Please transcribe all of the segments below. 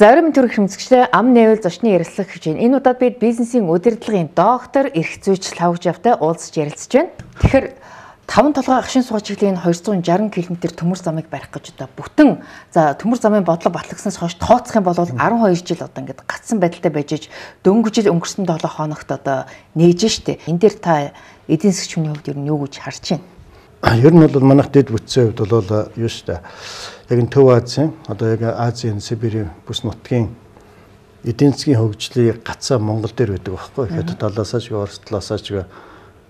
Зарим төрөх хэмжигчлээ ам нээвэл зочны ярилцлага хийж байна. Энэ удаад бид бизнесийн удирдлагын доктор эрх зүйч Лавжавтай уулзч ярилцж байна. Тэгэхээр таван толгой агшин суугач чиглэлийн 260 км төмөр замыг барих гэж одоо бүтэн за төмөр замын бодлого батлагснаас хойш тооцох юм бол 12 жил одоо ингээд гацсан байдалтай байж дөнгөж жил өнгөрсөн 7 хоногт одоо нээж штэ. Энд дээр та эдийн засгийн хувьд ер нь юу гэж харж байна? Ер нь бол манайх дэд бүтцийн хувьд бол юу штэ. Яг энэ Төв Азийн одоо яг Азийн Сибирийн бүс нутгийн эдийн засгийн хөгжлийг гацаа Монгол дээр байдаг байхгүй. Хэд талаасаа ч Орос талаасаа ч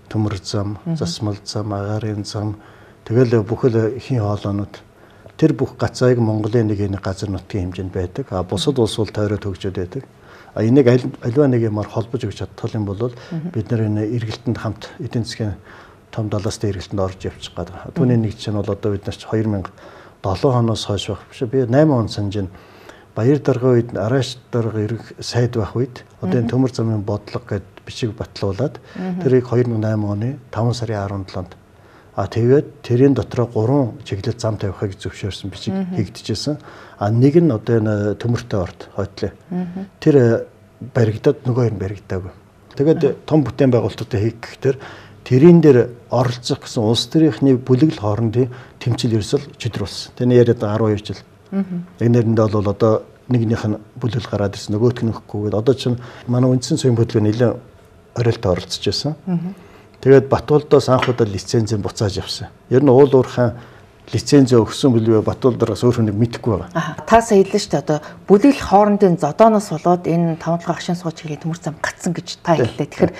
төмөр зам, засмал зам, агарын зам. Тэгэл бүхэл ихийн хоолоонууд. Тэр бүх гацааг Монголын нэг нэг газар нутгийн хэмжээнд байдаг. А бусад улс бол тойроод хөгжөөд байдаг. А энийг альва нэг юмар холбож өгч чадтал юм бол бид нар энэ эргэлтэнд хамт эдийн засгийн том далаастай эргэлтэнд орж явчих гээд байгаа. Түүний нэг чинь бол одоо бид нар ч 2000 7 хоноос хойш байх биш. Би 8 он санаж байна. Баяр дарга үед Араш дарга ирэх сайд байх үед одоо энэ төмөр замын бодлого гэд бичиг батлуулад тэрийг 2008 оны 5 сарын 17-нд а тэгээд тэрийн дотроо 3 чиглэл зам тавихыг зөвшөөрсөн бичиг хийгдэжсэн. А нэг нь одоо энэ төмөртэй орд хойтлоо. Тэр баригдаад нөгөө юм баригдаагүй. Тэгээд том бүтээн байгуулалтуудад хийх гэхээр тэрийн дээр оролцох гэсэн улс төрийнхний бүлэгл хоорондын тэмцэл ерөөсөл чидрүүлсэн. Тэний яриад 12 жил. Яг нэрэндээ бол одоо нэгнийх нь бүлэгл гараад ирсэн нөгөөх нь өгөхгүйгээд одоо чинь манай үндсэн соёлын хөдөлгөөн нэлээд оройтой оролцож байсан. Тэгээд Батуулдоос анх удаа лицензийг буцааж авсан. Ер нь уул уурхайн лиценз өгсөн билүү Батуулдараас өөр хүнийг мэдэхгүй байгаа. Та сая хэллээ шүү дээ. Одоо бүлэглэх хоорондын зодооноос болоод энэ тавталгаа агшин сууч хийлийн төмөр зам гацсан гэж та хэллээ. Тэгэхээр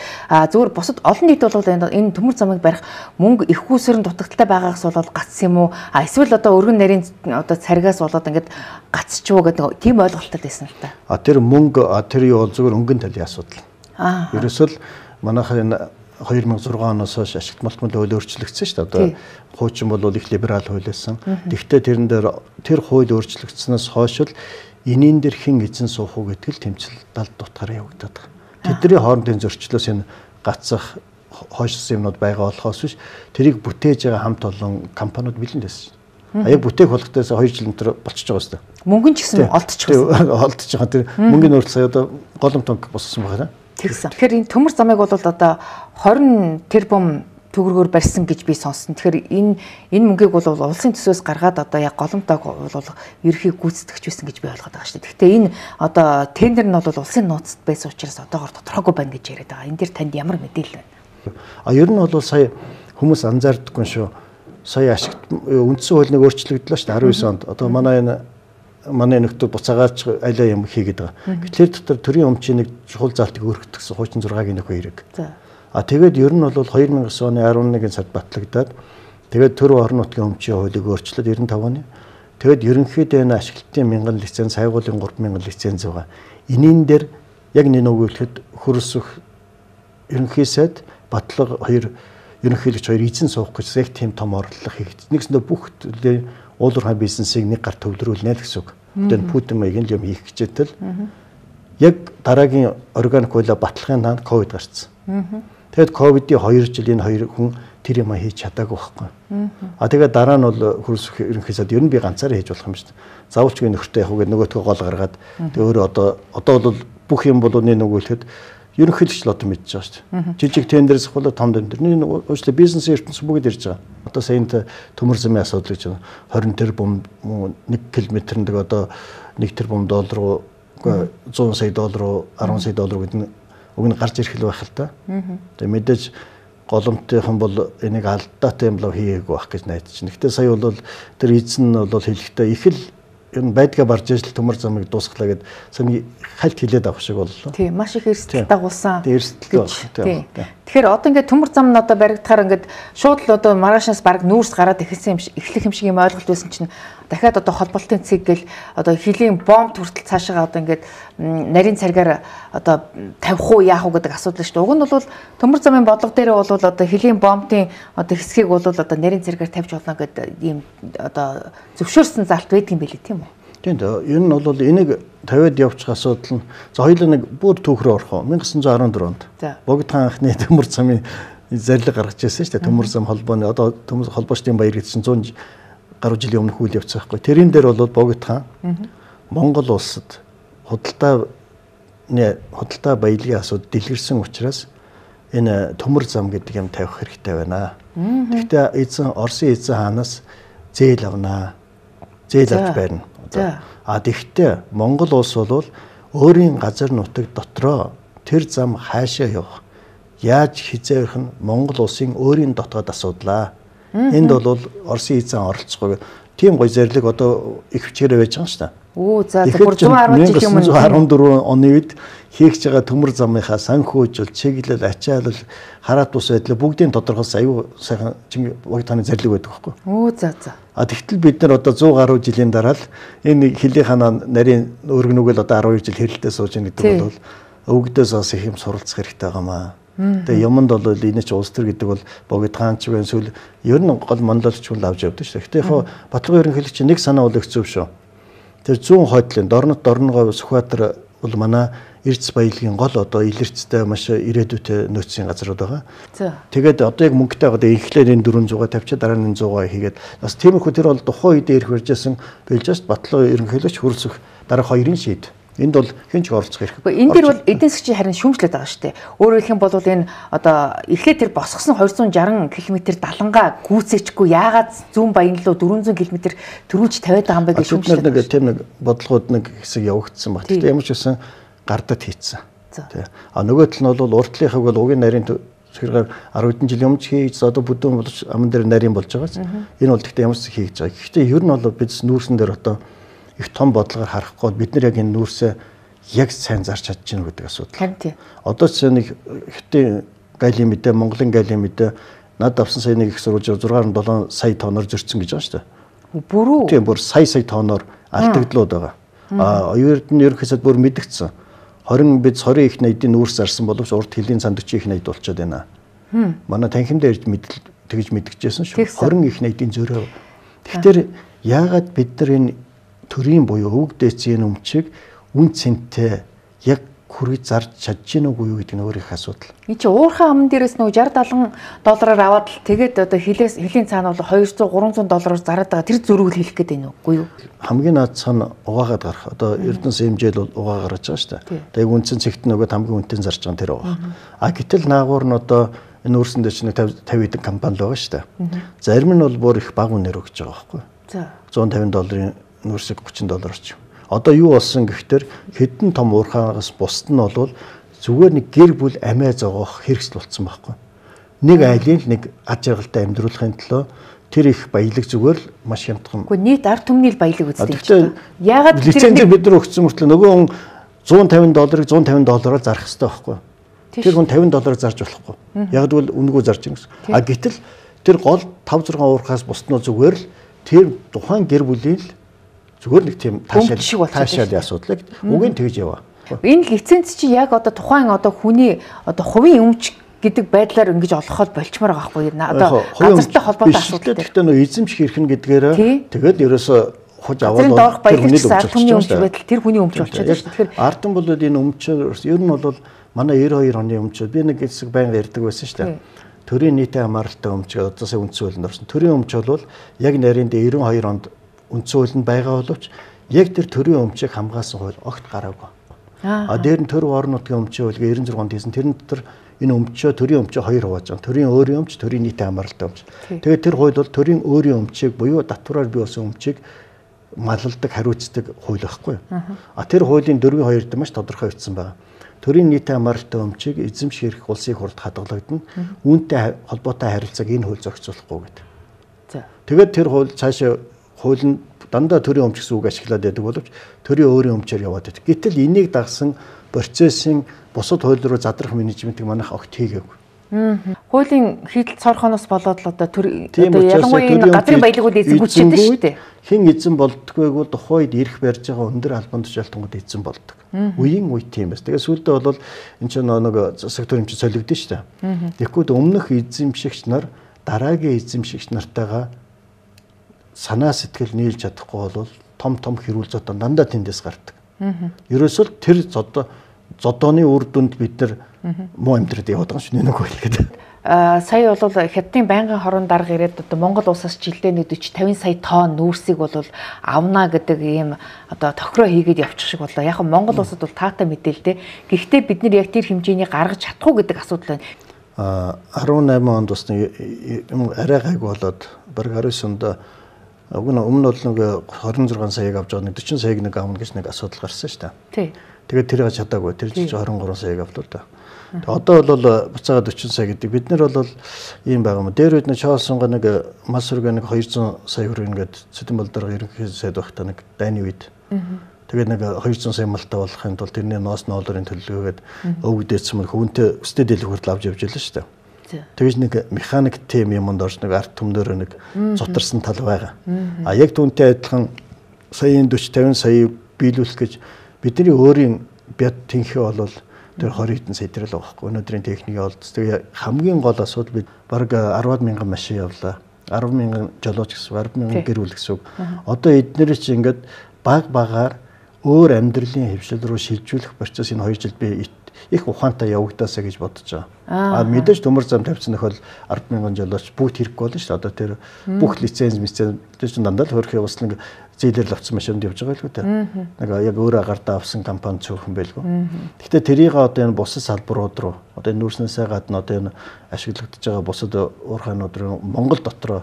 зүгээр бусад олон нийт бол энэ төмөр замыг барих мөнгө их хүүсэрэн дутагдaltaй байгаагаас болоод гацсан юм уу? А эсвэл одоо өргөн нарийн одоо царигаас болоод ингээд гацчихв гэдэг тийм ойлголттой байсан л та. А тэр мөнгө тэр юу бол зүгээр өнгөн талын асуудал. Аа. Ерөөсөл манайхаа энэ 2006 оноос хойш ашигт малтмал хууль өөрчлөгдсөн шүү дээ. Одоо хуучин бол их либерал хуулиасан. Тэгвэл тэрэн дээр тэр хууль өөрчлөгдсөнөөс хойш л энийн дээр хэн эзэн суух уу гэдэг л тэмцэл далд дутгаараа явагдаад байгаа. Тэдний хоорондын зөрчлөөс энэ гацах хойшсон юмнууд байгаа болохоос биш тэрийг бүтээж байгаа хамт олон компаниуд бэлэн дэсэн. А яг бүтээх болгохтойс 2 жил өнтер болчихж байгаа байна. Мөнгөн ч гэсэн олдчихсан. Олдчих байгаа. Тэр мөнгөний өөрчлөлт одоо голом тонк боссон байна. Тэгсэн. Тэгэхээр энэ төмөр замыг бол одоо 20 тэрбум төгрөгөөр барьсан гэж би сонссон. Тэгэхээр энэ энэ мөнгийг бол улсын төсөөс гаргаад одоо яг голомтойг бол ерхийг гүйцэтгэж байсан гэж би ойлгоод байгаа шүү дээ. Гэхдээ энэ одоо тендер нь бол улсын нууцд байсан учраас одоогор тодорхойгүй байна гэж яриад байгаа. Энэ дэр танд ямар мэдээлэл байна? А ер нь бол сая хүмүүс анзаардаггүй шүү. Сая ашигт үндсэн хуулийг өөрчлөгдлөө шүү дээ 19 онд. Одоо манай энэ манай нөхдөд буцаагаарч алиа юм хийгээд байгаа. Тэгэхээр дотор төрийн өмчийн нэг чухал залтыг өөрчлөгдсөн хуучин 6-гийн нөхөө хэрэг. А тэгээд ер нь бол 2009 оны 11-ийн сард батлагдаад тэгээд төр орон нутгийн өмчийн хуулийг өөрчлөөд 95 оны. Тэгээд ерөнхийдөө энэ ашиглалтын 1000 лиценз, хайгуулын 3000 лиценз байгаа. Энийн дээр яг нэг нөгөөлөхөд хөрсөх ерөнхий сайд батлага хоёр ерөнхийлөгч хоёр эзэн суух гэж яг тийм том орлого хийгдсэн. Нэгсэндээ бүх төлөв уулуурхай бизнесийг нэг гар төвлөрүүлнэ л гэсэн үг. Тэгээд Путин маягийн юм хийх гэжэтэл яг дараагийн органик хуулиа батлахын танд ковид гарцсан. Тэгэд ковидын 2 жил энэ хоёр хүн тэр юм хийж чадаагүй байхгүй. А тэгээд дараа нь бол хөрсөх ерөнхийдөө ер нь би ганцаараа хийж болох юм шүү дээ. Заавалч би нөхөртэй явах гээд нөгөөтгөө гол гаргаад тэгээд өөрөө одоо одоо бол бүх юм бол нэг нөгөөлөхөд ерөнхийлөгч л одоо мэдчихэж байгаа шүү дээ. Жижиг тендерс хулаа том тендер. Нэг уучлаа бизнес ертөнц бүгд ирж байгаа. Одоо саянд төмөр замын асуудал гэж байна. 20 тэрбум 1 км-нд одоо 1 тэрбум доллар руу 100 сая доллар руу 10 сая доллар гэдэг уг нь гарч ирэх л байх л та. Тэгээ мэдээж голомтойхон бол энийг алдаатай юм лав хийгээгүй байх гэж найдаж байна. Гэтэ сая бол тэр эзэн нь бол хэлэхдээ их л ер нь байдгаа барж ижил төмөр замыг дуусглаа гэд сая хальт хилээд авах шиг боллоо. Тийм маш их эрсдэл дагуулсан. Эрсдэл тийм. Тэгэхээр одоо ингээд төмөр зам нь одоо баригдахаар ингээд шууд л одоо маргаашнаас баг нүүрс гараад эхэлсэн юм шиг эхлэх юм шиг юм ойлголт байсан чинь дахиад одоо холболтын цэг гэл одоо хилийн бомб хүртэл цаашаа одоо ингээд нарийн царгаар одоо тавих уу яах уу гэдэг асуудал шүү дээ. Уг нь бол төмөр замын бодлого дээр бол одоо хилийн бомбын одоо хэсгийг бол одоо нарийн царгаар тавьж болно гэдэг ийм одоо зөвшөөрсөн залт байдаг юм билий тийм үү? Тийм дээ. Энэ нь бол энийг тавиад явуучих асуудал нь за хоёулаа нэг бүр түүх рүү орох уу 1914 онд. Богд хаан анхны төмөр замын зарлиг гаргаж ирсэн шүү дээ. Төмөр зам холбооны одоо төмөр холбоочдын баяр гэсэн 100 гаруй жилийн өмнөх үйл явц байхгүй. Тэрэн дээр бол богд хаан Монгол улсад худалдааны худалдаа баялагын асуудал дэлгэрсэн учраас энэ төмөр зам гэдэг юм тавих хэрэгтэй байна. Гэхдээ эзэн Оросын эзэн хаанаас зээл авнаа. Зээл авч байна. А тэгвэл Монгол улс бол өөрийн газар нутаг дотроо тэр зам хаашаа явах яаж хизээх нь Монгол улсын өөрийн дотоод асуудлаа. Энд бол Оросын эзэн оролцохгүй. Тийм гой зэрлэг одоо их хвчээрээ байж байгаа юм шүү дээ. Оо за за бүр 110 жил юм. 1914 оны үед хийгч байгаа төмөр замынхаа санхүүжил, чиглэл, ачаалал, хараат бус байдал бүгдийн тодорхойлсон аюу сайхан баг таны зэрлэг байдаг байхгүй. Оо за за. А тэгтэл бид нар одоо 100 гаруй жилийн дараа л энэ хилийн ханаа нарийн өргөнүгэл одоо 12 жил хэрэлдээ сууж байгаа гэдэг бол өвгдөөс бас их юм суралцах хэрэгтэй байгаамаа. Тэгээ юмд бол энэ ч улс төр гэдэг бол богд хаанч байна эсвэл ер нь гол манлайлагч хүн авч явдаг шүү дээ. Гэтэ яг Батлан ерөнхийлөгч нэг санаа бол их зөв шүү Тэр зүүн хойдлын Дорнот Дорногов Сүхбаатар бол манай эрдэс баялагын гол одоо илэрцтэй маш ирээдүйтэй нөөцийн газрууд байгаа. Тэгээд одоо яг мөнгөтэй одоо инхлээр энэ 400-аа тавьчаа дараа нь 100-аа хийгээд бас тиймэрхүү тэр бол тухайн үед ирэх барьжсэн Белжаст Батлан ерөнхийлөгч хөрөлцөх дараа хоёрын шийд. Энд бол хэн ч оролцох хэрэггүй. Энэ дэр бол эдийн засгийн харин шүүмжлээд байгаа шүү дээ. Өөрөөр хэлэх юм бол энэ одоо эхлээд тэр босгосон 260 км далангаа гүйцээчгүй яагаад зүүн баян руу 400 км төрүүлж тавиад байгаа юм бэ гэж шүүмжлээд. Нэг тийм нэг бодлогууд нэг хэсэг явагдсан баг. Тэгтээ ямар ч байсан гардад хийцэн. Тий. А нөгөө тал нь бол уртлынхыг бол угийн нарийн хэрэг 10 хэдэн жилийн өмнө хийж одоо бүдүүн болж аман дээр нарийн болж байгаа. Энэ бол тэгтээ ямар ч хийж байгаа. Гэхдээ ер нь бол бид нүүрсэн дээр одоо их том бодлогоор харахгүй бид нар яг энэ нүүрсээ яг сайн зарч чадж гэнэ гэдэг асуудал. Харин тийм. Одоо ч нэг хятадын галийн мэдээ, Монголын галийн мэдээ над авсан сая нэг их сурвалж 6.7 сая тонноор зөрчсөн гэж байгаа шүү дээ. Бүрүү. Тийм бүр сая сая тонноор алдагдлууд байгаа. А оюурд нь ерөнхийдөө бүр мэдгдсэн. 20 бид 20 их найдын нүүрс зарсан боловч урд хөлийн цан 40 их найд болчиход байна. Манай танхимд ирж мэдл тэгж мэдгэжсэн шүү. 20 их найдын зөрөө. Тэгэхээр яагаад бид нар энэ төрийн буюу өвөг дээцийн өмчийг үн цэнтэй яг хүргэж зарж чадж гин үгүй юу гэдэг нь өөр их асуудал. Энд чи уурхай амн дээрээс нөгөө 60 70 доллараар аваад л тэгээд одоо хилээс хилийн цаана бол 200 300 доллараар зараад байгаа тэр зөрүүг хэлэх гээд байна уу юу? Хамгийн наад цаана угаагаад гарах. Одоо Эрдэнэс хэмжээл бол угаа гарч байгаа шүү дээ. Тэгээд үндсэн цэгт нөгөө хамгийн үнэтэй зарж байгаа тэр угаа. А гэтэл наагуур нь одоо энэ өөрсөндөө чинь 50 50 хэдэн компани л байгаа шүү дээ. Зарим нь бол бүр их бага үнээр өгч байгаа байхгүй. За 150 долларын нүүрсэг 30 доллар орчим. Одоо юу болсон гэхтэр хэдэн том уурхаагаас бусд нь бол зүгээр нэг гэр бүл амиа зогоох хэрэгсэл болсон байхгүй. Нэг айлын нэг аж аргалтай амьдруулахын төлөө тэр их баялаг зүгээр л маш хямдхан. Гэхдээ нийт ард түмний баялаг үздэг чинь. Яагаад лицензийг бид нар өгсөн мөртлөө нөгөө хүн 150 долларыг 150 доллараар зарах хэрэгтэй байхгүй. Тэр хүн 50 доллараар зарж болохгүй. Яг тэгвэл үнгөө зарж юм гэсэн. А гэтэл тэр гол 5 6 уурхаас бусдноо зүгээр л тэр тухайн гэр бүлийн л Зүгээр нэг тийм таашаал таашаал асуудал. Угийн тэгж яваа. Энэ лиценз чи яг одоо тухайн одоо хүний одоо хувийн өмч гэдэг байдлаар ингэж олоход болчмоор байгаа юу? Одоо газартай холбоотой асуудал. Гэхдээ нөө эзэмших хэрэг нь гэдгээр тэгээд ерөөсө хуж аваад тэр хүний өмч байдал тэр хүний өмч болчиход байна. Тэгэхээр ардан бол энэ өмч ер нь бол манай 92 оны өмч би нэг хэсэг байнга ярьдаг байсан шүү дээ. Төрийн нийтийн хамааралтай өмч одоо сая үндсэн хуулинд орсон. Төрийн өмч бол яг нарийн 92 онд үндсэн хуулинд байгаа боловч яг тэр төрийн өмчийг хамгаалсан хууль огт гараагүй. А дээр нь төр орон нутгийн өмчийн хууль 96 онд хийсэн. Тэрэн дотор энэ өмчөө төрийн өмчөө хоёр хувааж байгаа. Төрийн өөрийн өмч, төрийн нийтийн хамааралтай өмч. Тэгээд тэр хууль бол төрийн өөрийн өмчийг буюу татвараар бий болсон өмчийг малладаг, хариуцдаг хууль байхгүй. А тэр хуулийн 4-2 дээр маш тодорхой бичсэн байна. Төрийн нийтийн хамааралтай өмчийг эзэмших эрх улсын хурд хадгалагдана. Үүнтэй холбоотой харилцааг энэ хууль зохицуулахгүй гэдэг. Тэгээд тэр хууль цаашаа хууль нь дандаа төрийн өмч гэсэн үг ашиглаад байдаг боловч төрийн өөрийн өмчөөр яваад байдаг. Гэтэл энийг дагсан процессын бусад хууль руу задрах менежментийг манайх огт хийгээгүй. Хуулийн хийдэл цорхоноос болоод л одоо төр одоо ялангуяа энэ газрын баялагууд эзэмгүүчтэй шүү дээ. Хэн эзэн болдгойг бол тухайд ирэх барьж байгаа өндөр албан тушаалтангууд эзэн болдог. Үеийн үе тийм бас. Тэгээ сүүлдээ бол энэ ч нэг засаг төрөмч солигдсон шүү дээ. Тэгэхгүй өмнөх эзэмшигч нар дараагийн эзэмшигч нартайгаа санаа сэтгэл нийлж чадахгүй бол том том хэрүүл зодон дандаа тэндээс гардаг. Ерөөсөө тэр зодоо зодооны үр дүнд бид нар муу амьдраад яваад байгаа шүү нэг үг хэлгээд. сая бол хятадын байнгын хорон дарга ирээд одоо Монгол улсаас жилдээ нэг 40 50 сая тонн нүүрсийг бол авна гэдэг ийм одоо тохироо хийгээд явчих шиг боллоо. Яг нь Монгол улсад бол таатай мэдээлэлтэй. Гэхдээ бид нар яг тэр хэмжээний гаргаж чадах уу гэдэг асуудал байна. А 18 онд бас нэг арай гайг болоод бараг 19 онд өмнө өмнө бол нэг 26 саяг авч байгаа нэг 40 саяг нэг авна гэж нэг асуудал гарсан шүү дээ. Тий. Тэгээд тэрийг чадаагүй. Тэр жиж 23 саяг авлаа да. Одоо бол буцаага 40 сая гэдэг. Бид нар бол ийм байгаа юм. Дээр үед нэг Чоолсонго нэг мас хүргээ нэг 200 сая хүрээ ингээд Сэдэн болдор ерөнхий сайд байхдаа нэг дайны үед. Тэгээд нэг 200 сая малтай болохын тулд тэрний ноос ноолорын төлөвлөгөөгээд өвгдээсэн мөр хүнтэй өстэй дэлгэх хүртэл авч явж байлаа шүү дээ. Тэгэж нэг механик тим юмд орж нэг арт төмнөр нэг зутарсан тал байгаа. А яг түүнтэй адилхан саяын 40 50 сая биелүүлэх гэж бидний өөрийн бяд тэнхээ болвол тэр 20 хэдэн сая л байгаа хгүй. Өнөөдрийн техникийн олдс. Тэгээ хамгийн гол асуудал бид баг 10 мянган машин явлаа. 10 мянган жолооч гэсэн 10 мянган гэр бүл гэсэн үг. Одоо эдгээр чи ингээд баг багаар өөр амьдралын хөвшил рүү шилжүүлэх процесс энэ 2 жил би их ухаантай явагдаасаа гэж бодож байгаа. А мэдээж төмөр зам тавьсан нөхөл 10 мянган жолооч бүгд хэрэггүй болно шүү дээ. Одоо тэр бүх лиценз лиценз чинь дандаа л хөрөх явуулсан нэг зээлэр л авсан машинд явж байгаа л үү дээ. Нэг яг өөрөө гардаа авсан компани цөөхөн байлгүй. Гэхдээ тэрийг одоо энэ бусад салбарууд руу одоо энэ нүүрснээсээ гадна одоо энэ ашиглагдаж байгаа бусад уурхайнууд руу Монгол дотроо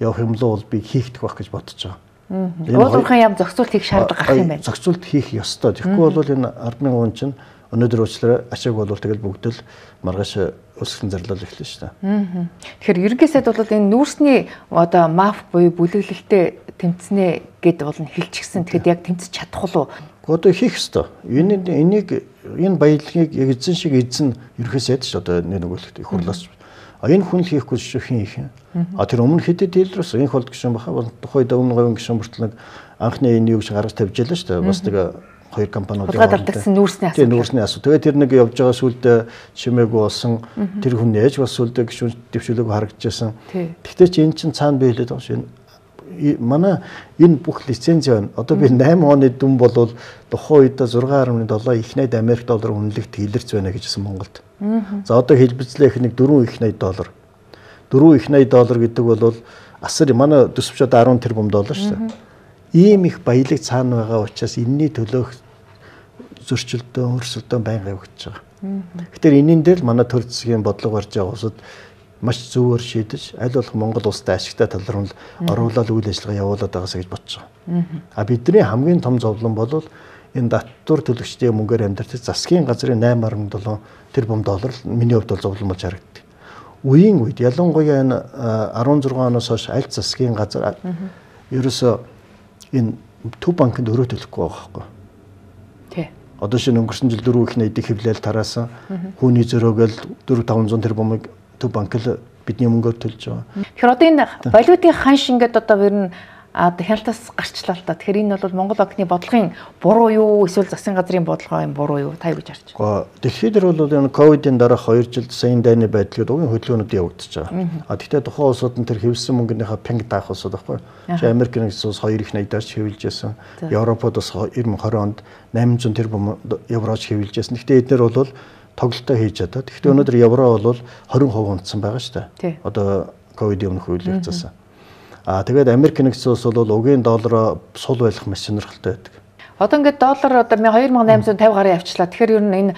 явах юм л бол би хийхдэх байх гэж бодож байгаа. Уулуурхан ям зохицуулт хийх шаардлага гарах юм байна. Зохицуулт хийх ёстой. Тэгэхгүй бол энэ 100000 хүн чинь Өнөөдөр уучлаарай ачааг бол тэгэл бүгд л маргааш өсгөн зарлал эхлэн шүү дээ. Тэгэхээр ерөнхийдөө бол энэ нүүрсний одоо маф буюу бүлэглэлтэй тэмцэнэ гэд бол хэлчихсэн. Тэгэхэд яг тэмцэж чадах уу? Одоо хийх ёстой. Энэ энийг энэ баялагийг яг эзэн шиг эзэн ерөөсөө ядч одоо нэг нөгөөлөлт их хурлаас А энэ хүн л хийхгүй шүү хин их. А тэр өмнө хэдэд дэлрээс энэ холд гişэн баха бол тухайд өмнө говийн гişэн бүртэл нэг анхны энэ юу гэж гаргаж тавьж ялла шүү дээ. Бас нэг хоёр компаниуд явагдсан нүүрсний асуудал. Тийм нүүрсний асуудал. Тэгээд тэр нэг явж байгаа сүлдө чимээгүй болсон тэр хүн яаж бас сүлдө гişүүн дэвшүүлээг харагдчихсан. Гэхдээ чи эн чин цаана би хэлээд байгаа шүү. Манай энэ бүх лиценз байна. Одоо би 8 оны дүн болвол тухайн үед 6.7 их 80 Америк доллар үнэлэгт илэрч байна гэжсэн Монголд. За одоо хэлбэлцлэх нэг 4 их 80 доллар. 4 их 80 доллар гэдэг бол асар манай төсөвч одоо 10 тэрбум доллар шүү дээ ийм их баялаг цаана байгаа учраас энэний төлөөх зөрчилдөө өрсөлдөө байнга явагдаж байгаа. Тэгэхээр энэний дээр л манай төр засгийн бодлого барьж байгаа усад маш зөвөр шийдэж аль болох Монгол улстай ашигтай тал руу оруулаад үйл ажиллагаа явуулаад байгаасаа гэж бодож байгаа. А бидний хамгийн том зовлон бол энэ татвар төлөгчдийн мөнгөөр амьдарч засгийн газрын 8.7 тэрбум доллар миний хувьд бол зовлон болж харагддаг. Үеийн үед ялангуяа энэ 16 оноос хойш аль засгийн газар ерөөсөө энэ төв банкнд өрөө төлөхгүй байгаа байхгүй. Одоо шинэ өнгөрсөн жил дөрөв их нэдийг хэвлээл тараасан. Хүүний зөрөөгөл 4 500 тэрбумыг төв банк л бидний мөнгөөр төлж байгаа. Тэгэхээр одоо энэ валютын ханш ингээд одоо ер нь хяналтаас гарчлаа л та. Тэгэхээр энэ бол Монгол банкны бодлогын буруу юу эсвэл засгийн газрын бодлогын буруу юу та юу гэж харж байна? Дэлхийд дээр бол энэ ковидын дараах 2 жилд сайн дайны байдлыг угийн хөдөлгөөнүүд явагдаж байгаа. А тэгэхээр тухайн улсууд нь тэр хэвлсэн мөнгөнийхөө пинг даах улсууд байхгүй. Чи Америк нэгдсэн улс 2 их 80-аас хэвлэж байсан. Европод бас 2020 онд 800 тэрбум евроч хэвлэж байсан. Гэхдээ эдгээр бол тоглолтоо хийж чадаад. Гэхдээ өнөөдөр евро бол 20% унтсан байгаа шүү дээ. Одоо ковидын өмнөх үеийг засан. Аа тэгээд Америк нэгдсэн улс бол угийн доллароо сул байлах маш сонирхолтой байдаг. Одоо ингээд доллар одоо 2850 гаруй явчлаа. Тэгэхээр ер нь энэ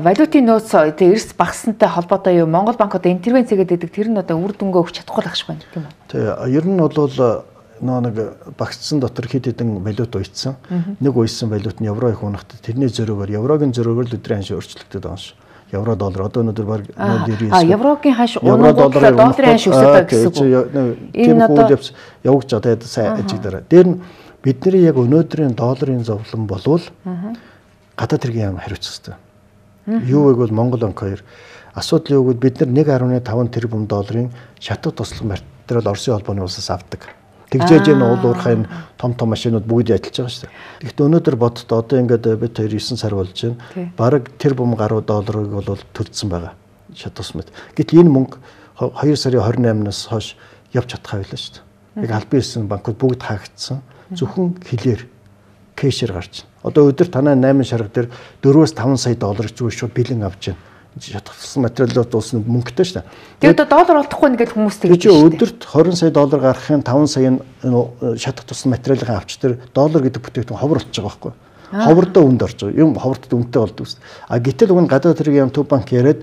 валютын нөөц эрс багассантай холбоотой юу Монгол банк одоо интервенц хийгээд байдаг. Тэр нь одоо үр дүнгээ өгч чадахгүй л ахшгүй тийм үү? Тий. Ер нь бол нөө нэг багцсан дотор хэд хэдэн валют уйдсан. Нэг уйсан валют нь евро их унахад тэрний зөрөөгөөр еврогийн зөрөөгөөр л өдрийн ханш өөрчлөгдөд байгаа юм шиг евро доллар одоо өнөөдөр баг 0.99 а еврогийн ханш евро долларын ханш өсөж гэсэн үг. Тийм үйл явц байгаа тэгээд сайн ажиглаараа. Дээр нь бидний яг өнөөдрийн долларын зовлон болвол гадаад хэргийн яам хариуцах хэрэгтэй. Юу вэ бол Монгол банк хоёр асуудал юу гэвэл бид нар 1.5 тэрбум долларын шатах туслах материал Оросын холбооны улсаас авдаг. Тэгжээж энэ уул уурхайн том том машинууд бүгд ядилж байгаа шүү дээ. Гэхдээ өнөөдөр боддоо одоо ингээд бид 2 9 сар болж байна. Бараг тэр бум гаруй долларыг бол төлдсөн байгаа. Шат тусмат. Гэтэл энэ мөнгө 2 сарын 28-наас хойш явж чадах байлаа шүү дээ. Яг албан ёсны банкуд бүгд хаагдсан. Зөвхөн хилээр кэшээр гарч байна. Одоо өдөр танаа 8 шарга дээр 4-5 сая доллар зүгээр шууд бэлэн авч байна. Шатгалсан материалууд улсын мөнгөтэй шүү дээ. Тэгээд доллар олдохгүй нэгэд хүмүүс шүү дээ. Өдөрт 20 сая доллар гаргахын 5 сая шатах туссан материалын авч тэр доллар гэдэг бүтээгдэхүүн ховор болчихж байгаа байхгүй. Ховордоо үнд орж байгаа. Юм ховордод үнэтэй болдог дээ. А гэтэл уг нь гадаад хэргийн төв банк яриад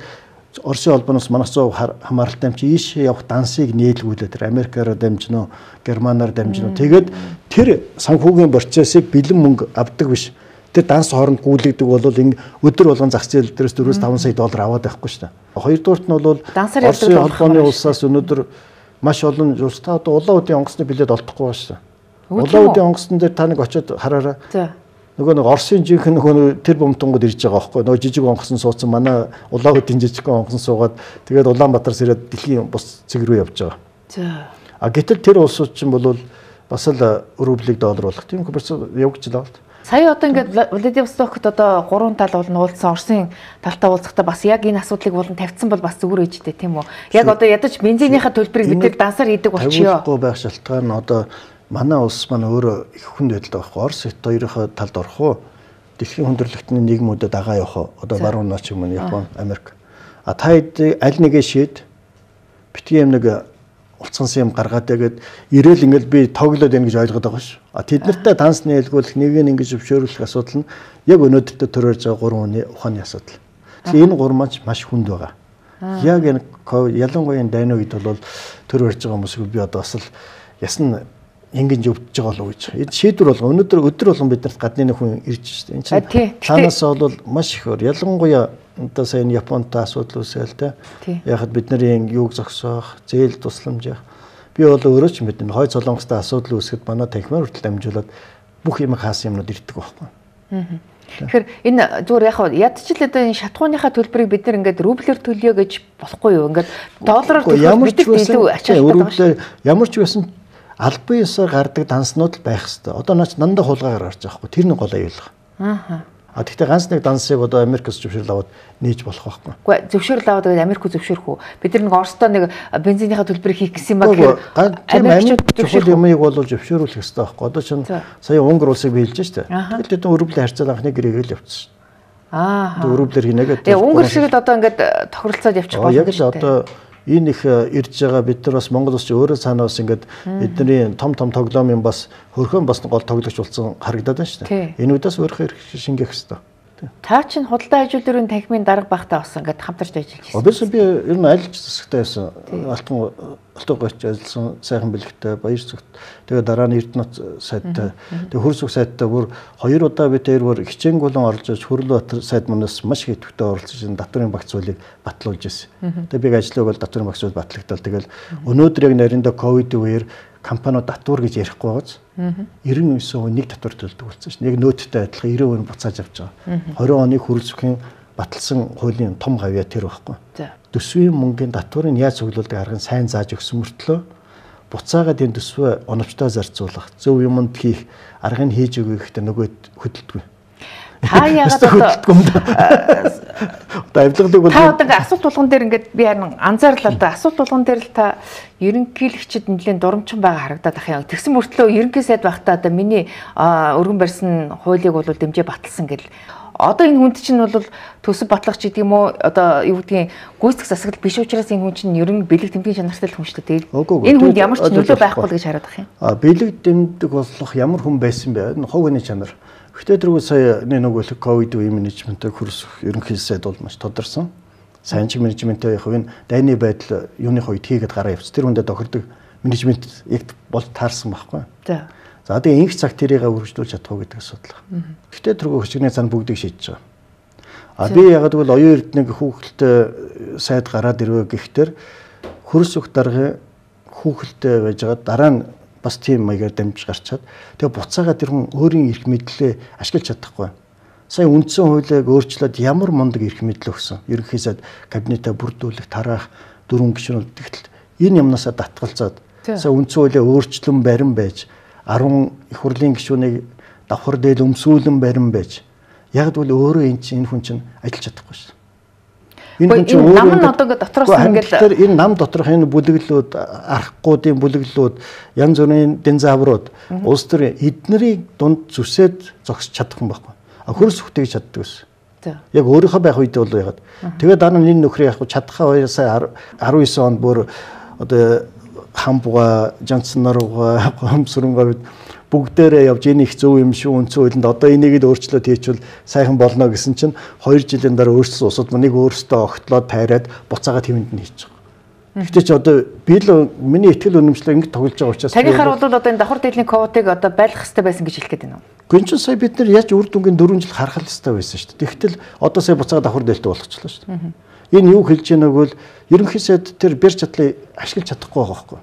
Оросын холбооноос манай 100% хамааралтай юм чи ийшээ явах дансыг нээлгүүлээ тэр Америкаараа дамжина уу, Германаар дамжина уу. Тэгээд тэр санхүүгийн процессыг бэлэн мөнгө авдаг биш тэр данс хооронд гүйлэгдэг бол ин өдөр болгон зах зээл дээрээс 4-5 сая доллар аваад байхгүй шүү дээ. Хоёрдугаарт нь бол Оросын холбооны улсаас өнөөдөр маш олон улстай одоо улаан үдийн онгоцны билет олдохгүй байна шүү дээ. Улаан үдийн онгоцн дээр та нэг очиод хараарай. Нөгөө нэг Оросын жинхэнэ нөгөө тэр бомтонгод ирж байгаа байхгүй нөгөө жижиг онгоцон суудсан манай улаан үдийн жижиг онгоцон суугаад тэгээд Улаанбаатараас ирээд дэлхийн бус цэг рүү явж байгаа. За. А гэтэл тэр улсууд чинь бол бас л рублийг доллар болох тийм л байна. Сая одоо ингээд Владивостокт одоо гурван тал болон уулзсан Оросын талтай уулзахдаа бас яг энэ асуудлыг болон тавьсан бол бас зүгээр ээжтэй тийм үү. Яг одоо ядаж бензинийхаа төлбөрийг бид нар дансаар идэг болчихё. Тавихгүй байх шалтгаан нь одоо манай улс маань өөрөө их хүнд байдалтай байхгүй. Орос хит хоёрынхоо талд орох уу? Дэлхийн хүндрэлтний нийгмүүдэд дагаа явах уу? Одоо баруун наач юм Япон, Америк. А та аль нэгэ шийд битгий юм нэг улцсан юм гаргаад тэгээд ирээл ингээл би тоглоод байна гэж ойлгоод байгаа ш. А тэд нартай данс нээлгүүлэх нэг нь ингэж өвшөөрөх асуудал нь яг өнөөдөртөө төрөж байгаа гурван хүний ухааны асуудал. Тэгэхээр энэ гурван маань маш хүнд байгаа. Яг энэ ялангуяа дайны үед бол төр барьж байгаа хүмүүс би одоо бас л ясна ингэж өвдөж байгаа болов гэж. Энэ шийдвэр болго өнөөдөр өдөр болгон биднэрт гадны нэг хүн ирж штэ. Энэ чинь танаас бол маш их өөр. Ялангуяа одоо сая энэ Японтай асуудал үүсэл тэ. Яхад бидний юуг зогсоох, зээл тусламж яах. Би бол өөрөө ч мэднэ. Хой солонгостой асуудал үүсгэд манай танхимаар хүртэл дамжуулаад бүх юм хаасан юмнууд ирдэг байхгүй. Тэгэхээр энэ зүгээр яг ядчил одоо энэ шатхууныхаа төлбөрийг бид нар ингээд рублээр төлөё гэж болохгүй юу? Ингээд доллараар төлөх бид илүү ачаалттай. Ямар ч байсан албан ёсоор гардаг данснууд байх хэвээр. Одоо наач нандаа хулгаагаар гарч байгаа хгүй. Тэр нэг гол аюулга. Аа. А тэгтээ ганц нэг дансыг одоо Америкээс зөвшөөрөл аваад нээж болох байхгүй. Үгүй зөвшөөрөл аваад тэгээд Америк зөвшөөрөх үү? Бид нар нэг Оростой нэг бензинийхаа төлбөрийг хийх гэсэн юм ба гэхээр Америкчууд зөвшөөрөх юмыг бол зөвшөөрүүлэх хэрэгтэй байхгүй. Одоо чинь сая Унгар улсыг биелж штэ. Тэгэл тэдэн өрөвлөө харьцаал анхны гэрээгэл явчихсан. Аа. Өрөвлөр хийнэ гэдэг. Тэгээ Унгар шигэд одоо ингээд тохиролцоод явчих болно. Яг л одоо энэ их э, ирж байгаа бид нар бас Монгол улс өөрөө цаанаас ингээд бидний том том тоглоомын бас хөрхөн бас гол тоглогч болсон харагдаад байна шүү дээ. Энэ үдээс өөрөө шингээх хэрэгтэй. Та чинь худалдаа дөрвийн танхимын дарга багтаа болсон ингээд хамтарч ажиллаж байсан. Обс би ер нь аль засагтай байсан. Алтан алтан гоч ажилласан сайхан бэлэгтэй баяр зүгт. Тэгээ дараа нь Эрдэнэт сайдтай. Тэгээ хөрсөх сайдтай бүр хоёр удаа би тэр бүр хичээнгүлэн орж иж Хөрлөбаатар сайд манаас маш их идэвхтэй оролцож татварын багц зүйлийг батлуулж ирсэн. Тэгээ би ажлыг бол татварын багц зүйл батлагдал. Тэгэл өнөөдөр яг нариндаа ковид үеэр компаниуд татвар гэж ярихгүй байгааз 99% нэг татвар төлдөг болсон шин. Яг нөөттэй адилхан 90% буцааж авч байгаа. 20 оны хөрөлцөхийн баталсан хуулийн том гавья тэр байхгүй. Төсвийн мөнгөний татварыг яаж цуглуулдаг аргыг сайн зааж өгсөн мөртлөө буцаагаад энэ төсвөө оновчтой зарцуулах, зөв юмд хийх аргыг хийж өгөх гэдэг нөгөө хөдөлдөг. Та яагаад одоо одоо авилгалыг бол та одоо ингээ асуулт болгон дээр ингээд би харин анзаарлаа да асуулт болгон дээр л та ерөнхийлөгчд нэлээд дурамчин байгаа харагдаад ах юм. Тэгсэн мөртлөө ерөнхий сайд багтаа одоо миний өргөн барьсан хуулийг бол дэмжээ баталсан гэл одоо энэ хүнд чинь бол төсөв батлагч гэдэг юм уу одоо юу гэдгийг гүйцэтгэх засаглал биш учраас энэ хүн чинь ер нь бэлэг тэмдгийн чанартай л хүн шүү дээ. Энэ хүнд ямар ч нөлөө байхгүй гэж хараад ах юм. А бэлэг тэмдэг болох ямар хүн байсан бэ? Хог өний чанар. Гэтэ тэргүй сая нэг ковид үе менежментийг хөрсөх ерөнхий сайд бол маш тодорсон. Сайн чиг менежменттэй яг энэ дайны байдал юуны хувьд хийгээд гараа явц. Тэр хүндээ тохирдог менежмент яг бол таарсан байхгүй. За. За тэгээ инх цаг тэрийг өргөжлүүлж чадах уу гэдэг асуудал. Гэтэ тэргүй хөчгний цан бүгдийг шийдэж байгаа. А би ягаад гэвэл оюун эрдэнэ хүүхэлтэй сайд гараад ирвэ гэхтэр хөрс өх даргын хүүхэлтэй байж байгаа дараа нь бас тийм маягаар дамжиж гарчаад тэгээ буцаага тэр хүн өөрийн эрх мэдлээ ашиглаж чадахгүй. Сая үндсэн хуулийг өөрчлөөд ямар мундаг эрх мэдэл өгсөн. Ерөнхийдөө кабинетаа бүрдүүлэх, тараах, дөрвөн гишүүн тэгтэл энэ юмнасаа татгалзаад сая үндсэн хуулийг өөрчлөн барин байж 10 их хурлын гишүүнийг давхар дээл өмсүүлэн барин байж яг л өөрөө эн чинь энэ хүн чинь ажиллаж чадахгүй шээ. Энэ хүн чинь нам нь одоо дотроос ингээд тэр энэ нам доторх энэ бүлэглүүд архгуудын бүлэглүүд янз бүрийн динзаврууд улс төр эднэрийг дунд зүсээд зогсож чадах юм байхгүй. Хөрс хөтэйж чаддаг ус. Яг өөрийнхөө байх үед бол ягаад. Тэгээд дараа нь энэ нөхрийн яг чадхаа 2 сая 19 онд бүр одоо хамбуга, жанцнарга, гомсрөнгөө бүгдээрээ явж энэ их зөв юм шүү үндсэн хуулинд одоо энийг л өөрчлөлт хийчихвэл сайхан болно гэсэн чинь 2 жилийн дараа өөрсдөө усууд нэг өөрсдөө огтлоод тайраад буцаагаад тэвэнд нь хийчих. Гэхдээ ч одоо би л миний ихтгэл үнэмшлээ ингэ тоглож байгаа учраас Танихаар бол одоо энэ давхар дээдлийн квотыг одоо байлгах хэрэгтэй байсан гэж хэлэх гээд байна уу? Гүнчин сая бид нар яаж үр дүнгийн 4 жил харах хэрэгтэй байсан шүү дээ. Тэгтэл одоо сая буцаагаад давхар дээлтэй болгочлаа шүү дээ. Энэ юу хэлж байгааг бол ерөнхий сайд тэр бэр чадлыг ашиглаж чадахгүй байгаа байхгүй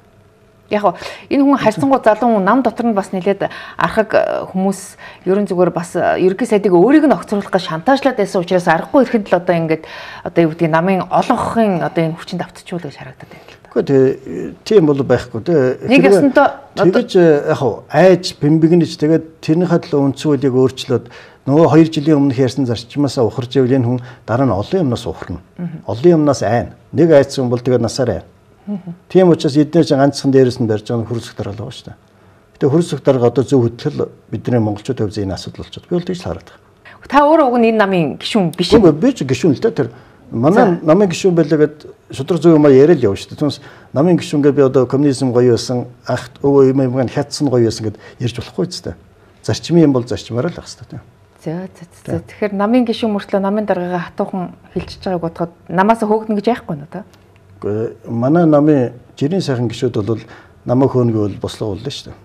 яг энэ хүн харьцангуй залуу хүн нам дотор нь бас нэлээд архаг э, хүмүүс ерөн зүгээр бас э, ерөнхий сайдыг өөрийг нь огцруулах гэж шантаажлаад байсан учраас аргагүй ирэхэд л одоо ингээд одоо юу гэдгийг намын олонхын одоо энэ хүчин давтчихуул гэж харагдаад байна. Гэхдээ тийм бол байхгүй тий. Нэг ясантаа тэгэж э, яг хав айж бэмбигнэж тэгээд тэрнийхээ төлөө үндсүүлийг өөрчлөөд нөгөө 2 жилийн өмнөх ярьсан зарчмаасаа ухарж ивэл энэ хүн дараа нь олон юмнаас ухарна. Олон юмнаас айна. Нэг айцсан бол тэгээд насаараа айна Тийм учраас эдгээр чинь ганцхан дээрээс нь барьж байгаа хөрсөх дарга байгаа шүү дээ. Гэтэ хөрсөх дарга одоо зөв хөтлөл бидний монголчууд хувьд энэ асуудал болчиход. Би бол тэгж хараад байгаа. Та өөрөө уг нь энэ намын гишүүн биш үү? Би ч гишүүн л дээ тэр. Манай намын гишүүн байлаа гэд шудраг зөв юм а яриад явна шүү дээ. Түнс намын гишүүн гээ би одоо коммунизм гоё байсан, ах өвөө юм юм хятсан гоё байсан гэд ярьж болохгүй ч дээ. Зарчмын юм бол зарчмаараа л ах хэрэгтэй. За за за. Тэгэхээр намын гишүүн мөртлөө намын даргаагаа хатуухан хилчиж байгааг бодоход намаас хөөгнө гэж яахгүй нь та? Манай намын жирийн сайхан гişүүд бол намайг хөөнгөө бол бослоо боллоо шүү дээ.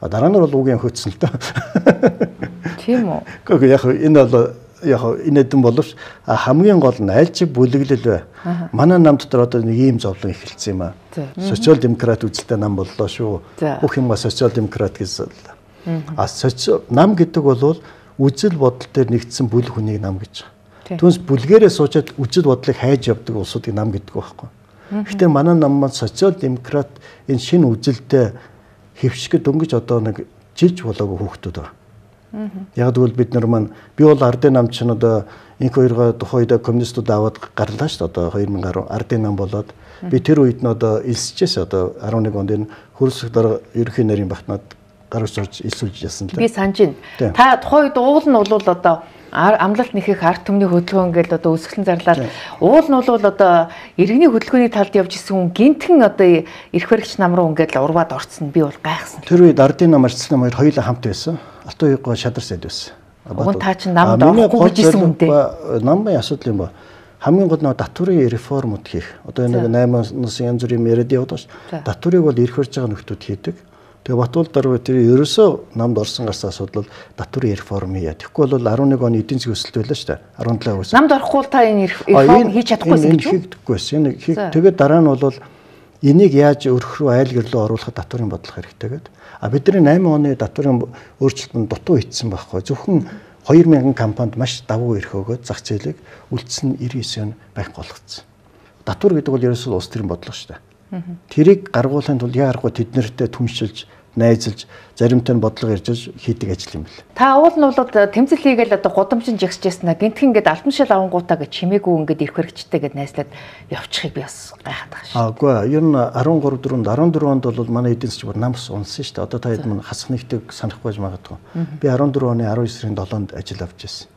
А дараа нь бол үгийн хөөцсөн л доо. Тийм үү. Гэхдээ яг энэ бол яг инээдэн боловч хамгийн гол нь аль чиг бүлэглэл бай. Манай нам дотор одоо нэг ийм зовлон эхэлсэн юм аа. Социал демократ үзэлтэй нам боллоо шүү. Бүх юмга социал демократ гэсэн. А социал нам гэдэг бол үзэл бодол дээр нэгдсэн бүл хүнийг нам гэж. Түнс бүлгэрээ суучаад үзэл бодлыг хайж явдаг улсуудыг нам гэдэг байхгүй. Гэхдээ манай нам маань социал демократ энэ шинэ үзэлтэй хөвшгөд дөнгөж одоо нэг жилж болоогүй хүүхдүүд байна. Яг тэгвэл бид нар маань би бол ардын нам чинь одоо инх хоёроо тухайд коммунистууд аваад гарлаа шүү дээ одоо 2010 ардын нам болоод. Би тэр үед нь одоо элсчээс одоо 11 онд энэ хөрсөх дараа ерөнхий нарийн багтнаад гаргаж орж элсүүлж ясан л. Би санаж байна. Та тухайд уул нь бол одоо амлалт нэхэх арт түмний хөдөлгөөн гэдэг одоо өсгөлэн зарлаад уул нь бол одоо иргэний хөдөлгөөний талд явж исэн хүн гинтхэн одоо эрх баригч нам руу ингээд урваад орцсон би бол гайхсан. Тэр үед ардын нам арчсан хоёр хоёулаа хамт байсан. Алтан уйгоо шадар сайд байсан. Уг та чинь намд орохгүй гэж исэн хүн дээ. Намын асуудал юм ба хамгийн гол нь татврын реформуд хийх. Одоо нэг 8 нас янз бүрийн яриад явдаг ш. Татврыг бол эрх барьж байгаа нөхдүүд хийдэг. Тэгээ Батбол дарга тэр ерөөсөө намд орсон гарсан асуудал бол татврын реформ хийя. Тэгэхгүй бол 11 оны эдийн засгийн өсөлт байлаа шүү дээ. 17 оос. Намд орохгүй та энэ реформ хийж чадахгүйсэн гэж үү? Хийдэггүйсэн. Энэ тэгээд дараа нь бол энийг яаж өрх рүү айл гэрлөө оруулахад татврын бодлого хэрэгтэй гэдэг. А бидний 8 оны татврын өөрчлөлтөнд дутуу хийцсэн байхгүй. Зөвхөн 2000 компанид маш давуу эрх өгөөд зах зээлийг үлдсэн 99 байх болгоцсон. Татвар гэдэг бол ерөөсөө улс төрийн бодлого шүү дээ. Тэрийг гаргуулахын тулд яарахгүй тэд нартэй түншилж найзалж заримтай нь бодлого ярьж хийдэг ажил юм бэл. Та уул нь бол тэмцэл хийгээл одоо гудамжин жигсэжсэн гинтхэн ингээд алтан шил авангуудаа гэж чимээгүй ингээд ирэх хэрэгчтэй гэд найслаад явчихыг би бас гайхаад байгаа шүү. Аагүй ер нь 13 4-нд 14 онд бол манай эдийн засаг бүр намс унсан шүү дээ. Одоо та хэд мань хасах нэгтэг санахгүй байж магадгүй. Би 14 оны 19 сарын 7-нд ажил авч ирсэн.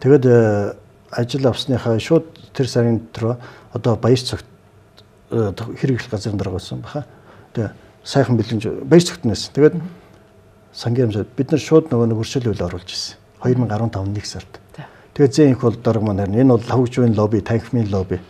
Тэгээд э, ажил авсныхаа шууд тэр сарын дотор одоо баяр цогт э, хэрэглэх газрын дарга байсан баха. Тэгээ сайхан бэлэнж баяр цогтнээс. Тэгээд сангийн амсад бид нар шууд нөгөө нэг өршөөлөл оруулж ирсэн. 2015 нэг сард. Тэгээд зэн их бол дарга маань харин энэ бол хавгчвын лобби, танхимын лобби.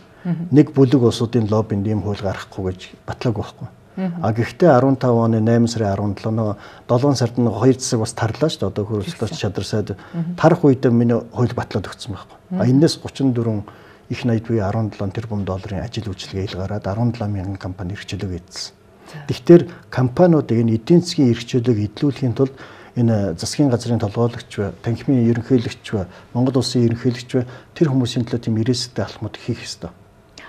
Нэг бүлэг улсуудын лоббинд ийм хууль гаргахгүй гэж батлаагүй байхгүй. А гэхдээ 15 оны 8 сарын 17 нөгөө 7 сард нь 2 засаг бас тарлаа шүү дээ. Одоо хөрөлтөс чадар сайд тарах үед миний хууль батлаад өгсөн байхгүй. А энэс 34 их 80 буюу 17 тэрбум долларын ажил үйлчилгээ ил гараад 17 мянган компани эрхчлөө хийсэн. Тэгэхээр компаниудыг энэ эдийн засгийн эрхчлөлийг эдлүүлэхийн тулд энэ засгийн газрын толгойлогч бай, танхимын ерөнхийлөгч бай, Монгол улсын ерөнхийлөгч бай тэр хүмүүсийн төлөө тийм ирээстэй алхмууд хийх ёстой.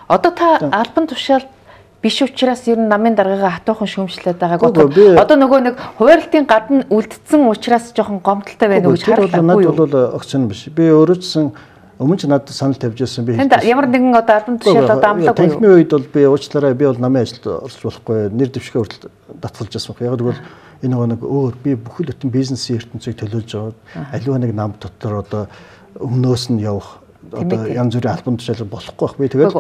Одоо та албан тушаал биш учраас ер нь намын даргаагаа хатуухан шүүмжлээд байгааг одоо нөгөө нэг хуваарлтын гадна үлдсэн учраас жоохон гомдолтой байна уу гэж харлаа. Надад бол огц нь биш. Би өөрөө ч Өмнө ч надад санал тавьж байсан би. Танд ямар нэгэн одоо албан тушаал одоо амлаагүй. Танхимын үед бол би уучлаарай би бол намын ажилд орж болохгүй. Нэр дэвшгээ хүртэл татгалж байсан. Яг тэгвэл энэ нэг өөр би бүхэл бүтэн бизнесийн ертөнцийг төлөөлж байгаа. Аливаа нэг нам дотор одоо өмнөөс нь явах одоо янз бүрийн албан тушаал болохгүй байх. Би тэгээд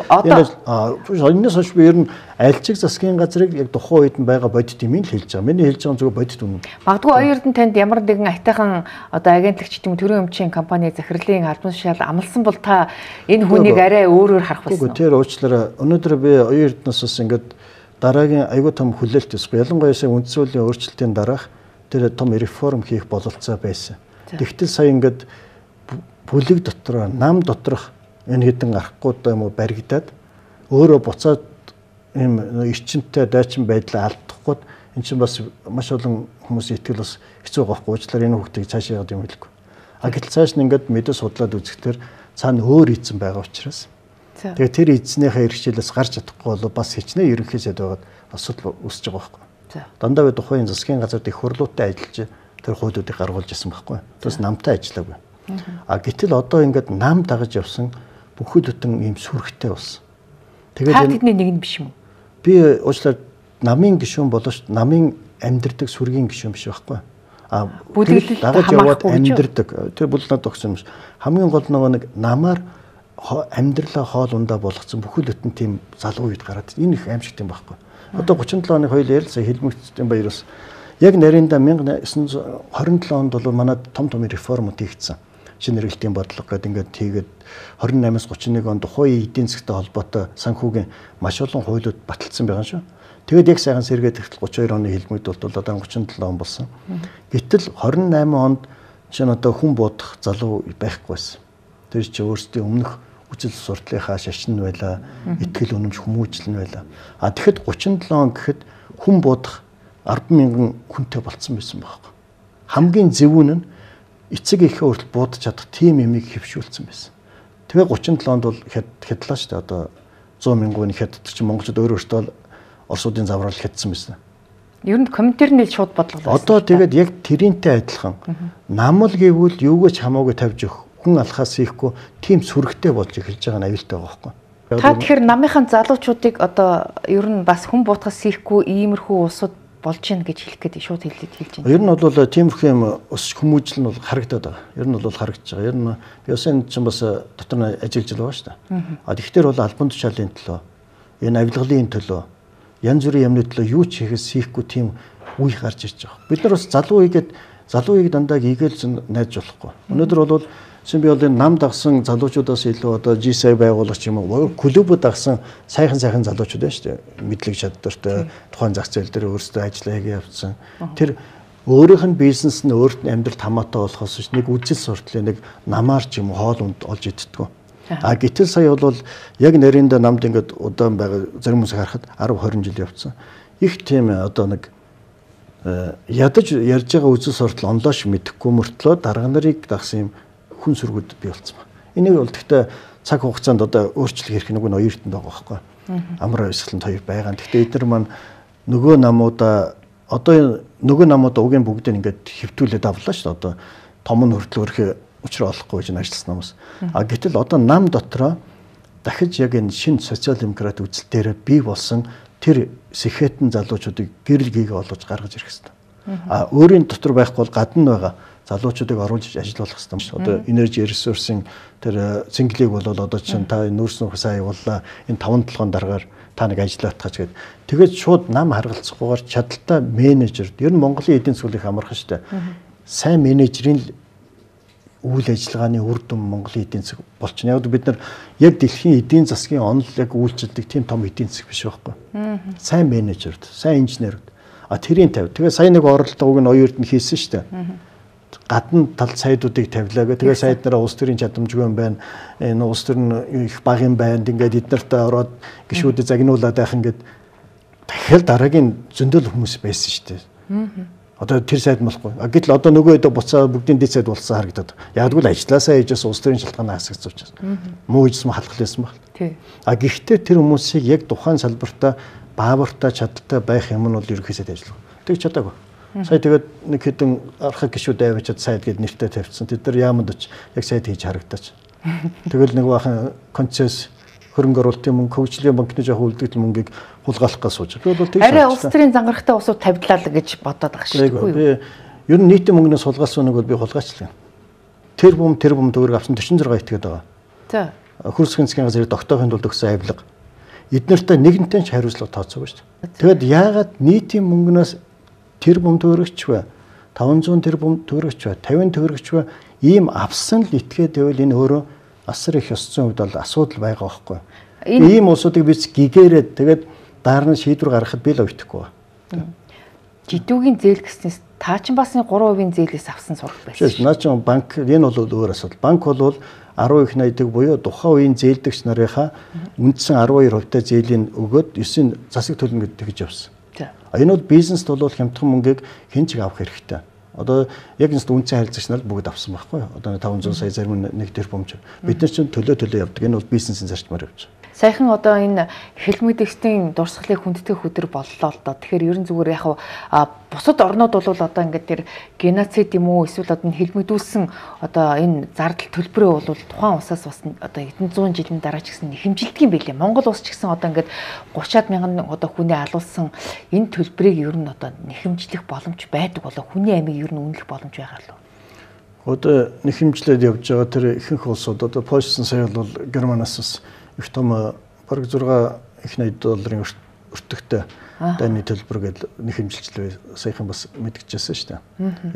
энэ энэс хойш би ер нь альчиг засгийн газрыг яг тухайн үед нь байгаа бодит юм л хэлж байгаа. Миний хэлж байгаа зүгээр бодит үнэн. Магадгүй оюурд нь танд ямар нэгэн айтайхан одоо агентлагч юм төрийн өмчийн компани захирлын албан тушаал амлсан бол та энэ хүнийг арай өөрөөр харах байсан. Үгүй тэр уучлаарай. Өнөөдөр би оюурднаас бас ингээд дараагийн аюул том хүлээлт өсгөө. Ялангуяа сая үндсүүлийн өөрчлөлтийн дараах тэр том реформ хийх бололцоо байсан. Тэгтэл сая ингээд бүлэг дотроо нам доторх энэ хэдэн арахгүйдаа юм уу баригдаад өөрөө буцаад ийм эрчимтэй дайчин байдлаа алдахгүй эн чинь бас маш олон хүмүүсийн итгэл бас хэцүү байхгүй уучлаар энэ хүүхдийг цааш яагаад юм хэлэхгүй. А гэтэл цааш нь ингээд мэдээ судлаад үзэхдээ цаана өөр эзэн байгаа учраас. Тэгээ тэр эзнийхээ хэрэгчлээс гарч чадахгүй бол бас хичнээн ерөнхий сайд байгаад асуудал үүсэж байгаа байхгүй. Дандаа би тухайн засгийн газар их хурлуудтай ажиллаж тэр хуулиудыг гаргуулж ирсэн байхгүй. Тэс намтай ажиллаагүй. А гэтэл одоо ингээд нам дагаж явсан бүхэл бүтэн ийм сүрхтэй болсон. Тэгээд тэдний нэг нь биш юм уу? Би уучлаар намын гишүүн болооч намын амьдрдаг сүргийн гишүүн биш байхгүй. А бүлэглэл дагаж яваад амьдрдаг. Тэр бүл надад өгсөн юм ш. Хамгийн гол нөгөө нэг намаар амьдралаа хоол ундаа болгоцсон бүхэл бүтэн тийм залуу үед гараад энэ их аимшигт юм байхгүй. Одоо 37 оны хоёул ярилцсан хэлмэгцийн баяр бас яг нарийнда 1927 онд бол манад том том реформууд хийгдсэн шинэ хэрэглтийн бодлого гэдэг ингээд тийгээд 28-аас 31 онд тухайн эдийн засгтай холбоотой санхүүгийн маш олон хуулиуд баталсан байгаа шүү. Тэгээд яг сайхан сэргээд ихтэл 32 оны хэлмэгд бол одоо 37 он болсон. Гэтэл 28 онд чинь одоо хүн буудах залуу байхгүйсэн. Тэр чи өөрсдийн өмнөх үжил суртлынхаа шашин байла, итгэл үнэмш хүмүүжил нь байла. А тэгэхэд 37 он гэхэд хүн буудах 10 мянган хүнтэй болцсон байсан байхгүй. Хамгийн зөвүүн нь эцэг ихээ хүртэл буудаж чадах тийм юмыг хөвшүүлсэн байсан. Тэгээ 37 онд бол хядлаа шүү дээ. Одоо 100 мянган хятад чинь монголчууд өөр өөртөө орсуудын заврал хятсан байсан. Ер нь комментарнэл шууд бодлого Одоо тэгээд яг тэрийнтэй адилхан намл гэвэл юугаач хамаагүй тавьж өгөх хүн алхаас ийхгүй тийм сүрэгтэй болж эхэлж байгаа нь аюултай байгаа байхгүй. Та тэгэхээр намынхан залуучуудыг одоо ер нь бас хүн буутахаас ийхгүй иймэрхүү улсууд болж гин гэж хэлэх гээд шууд хэлээд хэлж байна. Ер нь бол тиймэрхүү юм өсч хүмүүжил нь бол харагдаад байгаа. Ер нь бол харагдаж байгаа. Ер нь би бас энэ чинь бас дотор нь ажиллаж байгаа шүү дээ. А тэгэхээр бол албан тушаалын төлөө энэ авилгалын төлөө янз бүрийн юмны төлөө юу ч хийхээс хийхгүй тийм үе гарч ирж байгаа. Бид нар бас залуу үегээд залуу үеийг дандаа ийгээлж найдаж болохгүй. Өнөөдөр бол Чин би бол энэ нам дагсан залуучуудаас илүү одоо GSA байгуулагч юм уу клубуд дагсан сайхан сайхан залуучууд байна шүү дээ. Мэдлэг чадвартай тухайн зах зээл дээр өөрсдөө ажиллаа хийгээ явцсан. Тэр өөрийнх нь бизнес нь өөрт нь амьдралд хамаатай болохоос ш нэг үжил суртлын нэг намаар ч юм уу хоол унд олж иддэггүй. А гэтэл сая бол яг нарийнда намд ингээд удаан байгаа зарим хүмүүс харахад 10 20 жил явцсан. Их тийм одоо нэг э, ядаж ярьж байгаа үжил суртал онлоош мэдэхгүй мөртлөө дарга нарыг дагсан юм хүн сүргүүд бий болсон байна. Энийг бол гэхдээ цаг хугацаанд одоо өөрчлөх хэрэг нэг нь оюутанд байгаа байхгүй. Амар өсгөлөнд хоёр байгаа. Гэхдээ эдгээр маань нөгөө намуудаа одоо нөгөө намуудаа угийн бүгдийг ингээд хөвтүүлээд авлаа шүү дээ. Одоо том нь хүртэл өрхөө учраа олохгүй гэж ажилласан намаас. А гэтэл одоо нам дотроо дахиж яг энэ шин социал демократ үзэл дээр бий болсон тэр сэхэтэн залуучуудыг гэрэл гээгээ олгож гаргаж ирэх хэрэгтэй. А өөрийн дотор байхгүй бол гадна байгаа залуучуудыг оруулж ажиллуулах хэрэгтэй шүү. Одоо энержи ресурсын тэр цэнгэлийг бол одоо чинь та нүүрс нөх сайн явууллаа. Энэ 5 7 дараагаар та нэг ажиллаатгаач гээд тэгээд шууд нам харгалцахгүйгээр чадaltaй менежер ер нь Монголын эдийн засгыг амархан шүү. Сайн менежерийн үйл ажиллагааны үр дүн Монголын эдийн засаг болчихно. Яг бид нар яг дэлхийн эдийн засгийн онол яг үйлчилдэг тийм том эдийн засаг биш байхгүй. Сайн менежерд, сайн инженерд а тэрийн тавь. Тэгээ сая нэг оролдоо уг нь оюурд нь хийсэн шүү дээ гадна тал сайдуудыг тавилаа гэх. Тэгээ сайд нараа улс төрийн чадамжгүй юм байна. Энэ улс төр нь их бага юм байна. Ингээд эднэртээ ороод гişүүдэд загнуулаад байх ингээд дахиад дараагийн зөндөл хүмүүс байсан шүү дээ. Одоо тэр сайд болохгүй. Гэтэл одоо нөгөө хэд буцаа бүгдийн дэд сайд болсон харагдаад. Яг л ажилласаа хийжээс улс төрийн шалтгаанаа хасагдсан учраас. Муу хийсэн халах лээсэн баг. Тий. А гэхдээ тэр хүмүүсийг яг тухайн салбартаа баавартай чадaltaй байх юм нь бол ерөөсөө ажиллах. Тэг чадаагүй. Сая тэгээд нэг хэдэн архаг гişүүд авчиад сайд гэд нэртэй тавьчихсан. Тэд нар яамд оч яг сайд хийж харагдаач. Тэгэл нэг бахан концесс хөрөнгө оруулалтын мөнгө, хөгжлийн банкны жоох үлдэгдэл мөнгийг хулгайлах гэж сууж. Би бол тийм. Арай улс төрийн зангарахтай усууд тавьдлаа л гэж бодоод байгаа шүү дээ. Би ер нь нийтийн мөнгнөөс хулгайлсан нэг бол би хулгайчлаа. Тэр бум тэр бум төгрөг авсан 46 этгээд байгаа. За. Хөрсгөн засгийн газрын тогтоохын тулд өгсөн авилга эднэртэй нэгэнтээ ч хариуцлага тооцоогүй шүү дээ. Тэгэд яагаад нийтийн мөнгнөөс тэр бум төгрөгч бай 500 тэрбум төгрөгч бай 50 төгрөгч бай ийм авсан л итгээд байвал энэ өөрөө асар их ёс зүйн хувьд бол асуудал байгаа байхгүй. Ийм улсуудыг бид гигээрээд тэгээд дараа нь шийдвэр гаргахад би л өвдөхгүй ба. Жидүүгийн зээл гэснээс та ч бас 3% зээлээс авсан сурах байсан. Тийм наа чин банк энэ бол өөр асуудал. Банк бол 10 их найдаг буюу тухайн үеийн зээлдэгч нарынхаа үндсэн 12% та зээлийн өгөөд 9-ийн засаг төлнө гэдэг гэж явсан. Энэ бол бизнест бол хямдхан мөнгийг хэн ч авах хэрэгтэй. Одоо яг энэ үнцэн харилцагч нар бүгд авсан байхгүй юу? Одоо 500 сая зарим нэг тэрбум ч. Бид нар ч төлөө төлөө явдаг. Энэ бол бизнесийн зарчмаар явж байгаа. Саяхан одоо энэ хэлмэгдэхтийн дурсгалыг хүнддэг өдөр боллоо л доо. Тэгэхээр ерэн зүгээр яг бусад орнууд бол одоо ингээд тэр геноцид юм уу эсвэл одоо хэлмэгдүүлсэн одоо энэ зардал төлбөрөө бол тухайн усаас бас одоо хэдэн зуун жилийн дараа ч гэсэн хэмжилдэг юм билээ. Монгол улс ч гэсэн одоо ингээд 30-аад мянган одоо хүнээ алуулсан энэ төлбөрийг ер нь одоо нэхэмжлэх боломж байдаг болоо хүний амийг ер нь үнэлэх боломж байгаа л Одоо нэхэмжлээд явж байгаа тэр ихэнх улсууд одоо Польшсын сая бол Германаас их том бараг 6 их 80 долларын өртөгтэй дайны төлбөр гээд нэг хэмжилчлээ саяхан бас мэдгэжсэн шүү дээ.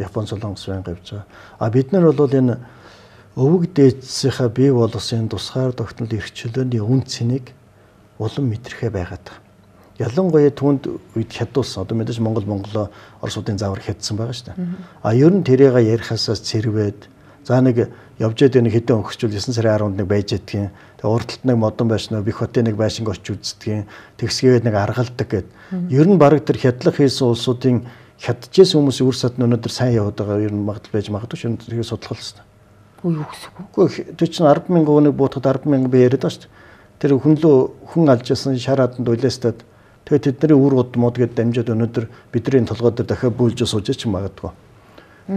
Япон солонгос байнга явж байгаа. А бид нар бол энэ өвөг дээдсийнхаа бий болосын тусгаар тогтнол эрх чөлөөний үн цэнийг улам мэдрэхэ байгаад. Ялангуяа түнд үед хядуулсан одоо мэдээж Монгол Монголоо Оросуудын заавар хядсан байгаа шүү дээ. А ер нь тэрийг ярихасаас цэрвээд за нэг явж байгаа нэг хэдэн өнгөрчүүл 9 сарын 11-нд байж байдгийн Тэгээ урд талд нэг модон байшнаа бих хотын нэг байшинг очиж үздгийн тэгсгээд нэг аргалдаг гэд. Ер нь баг тэр хядлах хийсэн улсуудын хядчихсэн хүмүүсийн үр сад нь өнөөдөр сайн яваад байгаа ер нь магадл байж магадгүй дээ. Тэгээ судлах хэрэгтэй. Үгүй юу гэсэгүй. Үгүй тэр чинь 10 мянган хүнийг буутахад 10 мянган би яриад байгаа шүү дээ. Тэр хүнлөө хүн алж ясан шараатанд улаастад тэгээ тэдний үр мод гэд дамжаад өнөөдөр бидний толгой дээр дахиад бүүлж сууж ч магадгүй.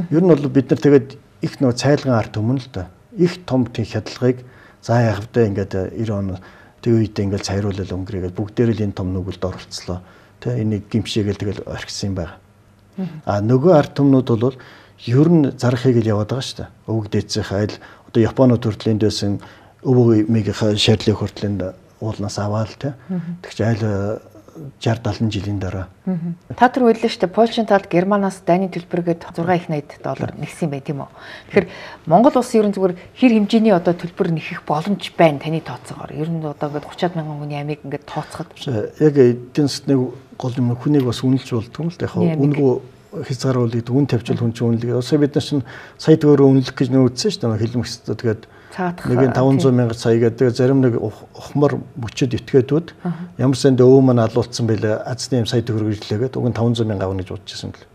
Ер нь бол бид нар тэгээд их нөө цайлган арт өмнө л да. Их том тийм хядлагыг За яг хэвдээ ингээд 90 он тэг үедээ ингээд цайруулал өнгөрөөгээд бүгдээр л энэ том нүгэлд оролцлоо. Тэ энийг гимшээгээл тэгэл орхисон юм байна. А нөгөө ард түмнүүд бол ер нь зарахыг л яваад байгаа шүү дээ. Өвөг дээдсийнх айл одоо Японууд хүртэл энд байсан өвөг мигийнхаа шаардлыг хүртэл энд уулнаас аваал тэ. Тэгч айл 60 70 жилийн дараа. Та түр хэллээ шүү дээ. Польшийн талд Германаас дайны төлбөргээд 6 их 80 доллар нэгсэн байт юм уу. Тэгэхээр Монгол улс ерөн зүгээр хэр хэмжээний одоо төлбөр нэхэх боломж байна таны тооцоогоор. Ер нь одоо ингээд 30 мянган хүний амийг ингээд тооцоход. Яг эдийн засгийн гол юм хүнийг бас үнэлж болдгоо л яг үнгүү хязгааруулдаг үн тавьчил хүн чинь үнэлгээ. Сая бид нар чинь сая төгөөрөө үнэлэх гэж нөөцсөн шүү дээ. Хэлмэгстэй тэгээд нэг 500 мянга сая гэдэг зарим нэг ухмар мөчөд итгээдүүд ямар санд өвөө маань алуулсан байлаа азны юм сая төгрөг ирлээгээд уг нь 500 мянга авна гэж бодчихсон бэл.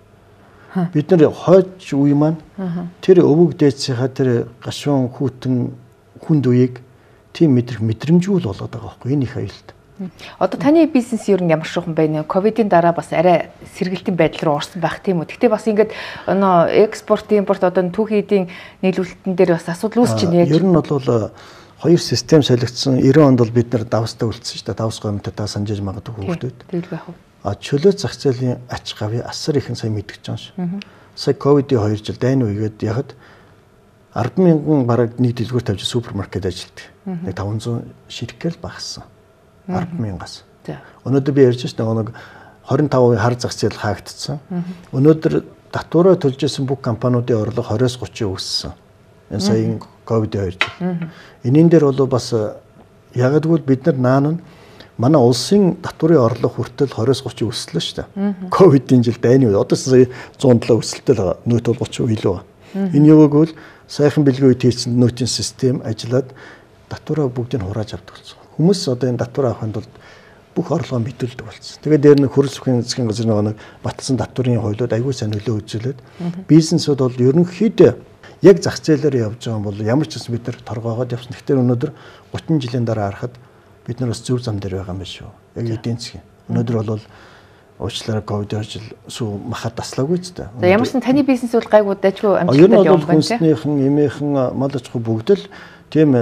Бид нар хойч үе маань тэр өвөг дээдсийнхаа тэр гашуун хүүтэн хүнд үеийг тийм мэдрэх мэдрэмжгүй л болоод байгаа байхгүй энэ их аюултай. Одоо таны бизнес ер нь ямар шухан байна вэ? Ковидын дараа бас арай сэргэлтийн байдал руу орсон байх тийм үү? Гэхдээ бас ингээд нөө экспорт импорт одоо түүхийн эдийн нийлүүлэлтэн дээр бас асуудал үүсч байна? Ер нь бол э, хоёр систем солигдсон 90 онд бол бид нар давстай үлдсэн шүү дээ. Давс гомтой та санджиж магадгүй хүүхдүүд. Тэгэл байх уу? А чөлөө зах зээлийн ач гавь асар ихэн сайн мэдгэж байгаа шүү. Сая ковидын 2 жил дайны үегээд яхад 10 мянган бараг нэг дэлгүүр тавьж супермаркет ажилтдаг. Нэг 500 ширхгэл багассан 10 мянгаас. Өнөөдөр би ярьж байна нэг 25% хар зах зээл хаагдсан. Өнөөдөр татвараа төлж исэн бүх компаниудын орлого 20-с 30 өссөн. Энэ саяын ковидын 2 жил. Энийн дээр бол бас ягдггүй бид нар наан нь манай улсын татварын орлого хүртэл 20-с 30 өслөө шүү дээ. Ковидын жил дайны үед одоо сая 107 өсөлттэй байгаа. Нөөт бол 30% илүү байна. Энэ юу гэвэл сайхан бэлгийн үед хийсэн нөөтийн систем ажиллаад татвараа бүгдийг хурааж авдаг болсон. Хүмүүс одоо энэ татвар авахын тулд бүх орлогоо мэдүүлдэг болсон. Тэгээд дээр нь хөрс бүхний засгийн газрын нэг батлсан татварын хуулиуд аягүй сайн нөлөө үзүүлээд бизнесүүд бол ерөнхийдөө яг зах зээлээр явж байгаа бол ямар ч гэсэн бид нар торгоогоод явсан. Тэгэхээр өнөөдөр 30 жилийн дараа харахад бид нар бас зөв зам дээр байгаа юм байна шүү. Яг эдийн засгийн. Өнөөдөр бол уучлаарай ковид жил сүү махад таслаагүй ч дээ. За ямар ч таны бизнес бол гайгүй дайггүй амжилттай явж байна. Ер нь бол хүнснийхэн, эмээхэн, мал аж ахуй бүгд л тийм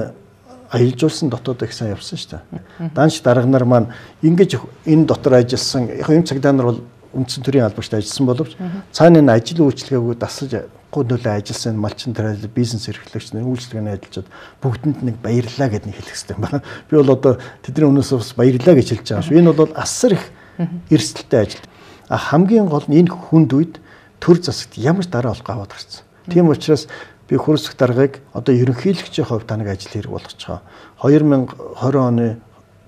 аялжуулсан дотоод их сайн явсан шүү дээ. Данш дарга нар маань ингэж энэ дотор ажилласан юм цагдаа нар бол үндсэн төрийн албагт ажилласан боловч цаана энэ ажил үйлчлэгээгүй дасаж чадахгүй нөлөө ажилласан малчин трал бизнес эрхлэгч нар үйлчлэгээний ажилчид бүгдэнд нэг баярлаа гэдээ нэг хэлэх хэрэгтэй байна. Би бол одоо тэдний өмнөөс бас баярлаа гэж хэлж байгаа шүү. Энэ бол асар их эрсдэлтэй ажил. А хамгийн гол нь энэ хүнд үед төр засагт ямар дараа олох аваад гарсан. Тийм учраас би хөрсөх даргаыг одоо ерөнхийлөгчийн хувьд таныг ажил хэрэг байгаа. 2020 оны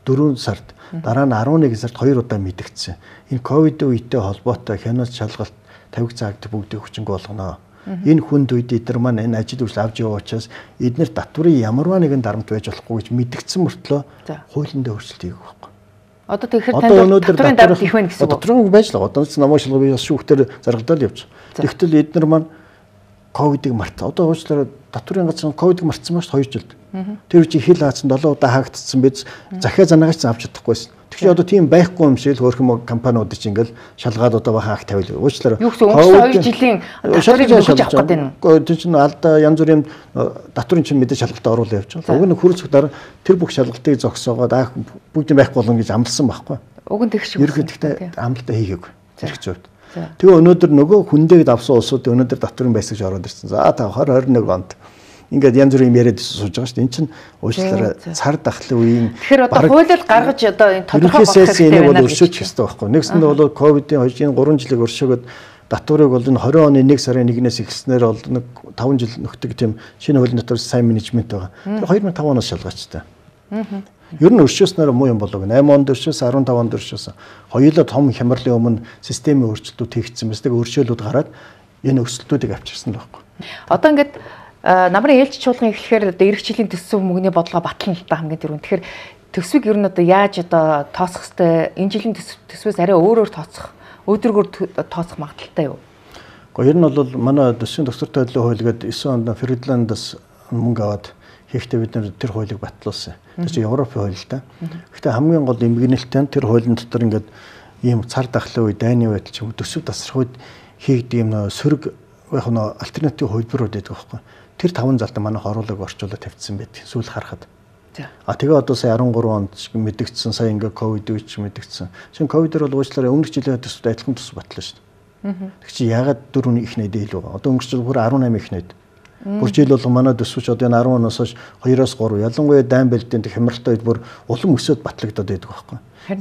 4 сард дараа нь 11 сард 2 удаа мэдгдсэн. Энэ ковид үетэй холбоотой хяналт шалгалт тавиг цаагт бүгдийг хүчинг болгоно. Энэ хүнд үед эдгээр маань энэ ажил үйлс авч яваа учраас эдгээр татврын ямарваа нэгэн дарамт байж болохгүй гэж мэдгдсэн мөртлөө хуулиндаа өөрчлөлт хийх байхгүй. Одоо тэгэхээр танд татврын дарамт их байна гэсэн үг. Татврын байж л одоо намайг шалгав би шүүхтэр заргадал явж. Тэгтэл эдгээр маань ковидыг март. Одоо уучлаарай татврын газар ковидыг мартсан маш 2 жилд. Тэр үчи хил хаацсан 7 удаа хаагдсан биз захиа занаагч авч чадахгүйсэн. Тэгэхээр одоо тийм байхгүй юм шиг л хөөрхөн компаниуд чинь ингээл шалгаад одоо бахан ах тавил. Уучлаарай. Өнгөрсөн 2 жилийн татврыг өгч авах гэдэг нь. Тэр чинь алдаа янз бүрийн татврын чинь мэдээ шалгалтаа оруулаад явж байгаа. Уг нь хөрөлцөх дараа тэр бүх шалгалтыг зогсоогоод аах бүгд байхгүй болно гэж амлсан байхгүй. Уг нь тэгш шүү. Ерөнхийдөө амлалтаа хийгээгүй. Зэрэг зөв. Тэгээ өнөөдөр нөгөө хүндээд авсан улсууд өнөөдөр татврын байсаж ороод ирсэн. За та 2021 онд ингээд янз бүрийн яриад сууж байгаа шүү дээ. Энд чинь уучлаарай цар дахлын үеийн Тэгэхээр одоо хуулиар гаргаж одоо энэ тодорхой болох хэрэгтэй байна. Энийг бол өршөөж хэвээр байхгүй. Нэгсэндээ бол ковидын хожийн 3 жилиг өршөөгөөд татварыг бол энэ 20 оны 1 сарын 1-ээс эхэлснээр бол нэг 5 жил нөхдөг тийм шинэ хуулийн дотор сайн менежмент байгаа. Тэр 2005 оноос шалгаачтай. Ер нь өршөөснөр муу юм болов. 8 онд өршөөс 15 онд өршөөс. Хоёулаа том хямралын өмнө системийн өөрчлөлтүүд хийгдсэн бас тэг өршөөлүүд гараад энэ өсөлтүүдийг авчирсан байхгүй. Одоо ингээд намрын ээлж чуулган эхлэхээр одоо эрх чилийн төсөв мөнгөний бодлого батлана л та хамгийн түрүүн. Тэгэхээр төсвийг ер нь одоо яаж одоо тооцох хэвээр энэ жилийн төсвөөс арай өөрөөр тооцох, өөдрөгөр тооцох магадaltaй юу? Гэхдээ ер нь бол манай төсвийн доктортой төлөө хууль гэдэг 9 онд Фридландаас мөнгө аваад Гэхдээ бид нар тэр хуулийг батлуулсан. Тэр чинь Европын хууль л да. Гэхдээ хамгийн гол эмгэнэлтэн тэр хуулийн дотор ингээд ийм цар тахлын үе, дайны байдал ч юм уу төсөв тасрах үед хийгдэг юм нөө сөрөг яг нөө альтернатив хувьбарууд байдаг байхгүй. Тэр таван залтаа манайх оруулаг орчуулаад тавьчихсан байт. Сүүл харахад. А тэгээ одоо сая 13 онд мэдгдсэн сая ингээ ковид үеч мэдгдсэн. Чин ковидэр бол уучлаарай өмнөх жилийн төсөвд адилхан төсөв батлаа шүү дээ. Тэг чи ягаад дөрөвний их найд илүү байгаа. Одоо өнгөрч бүр 18 их найд. Бүр жил бол манай төсвч одоо энэ 10 оноос хойш 2-оос 3 ялангуяа дайн бэлдийн хямралтай үед бүр улам өсөд батлагдаад байдаг байхгүй.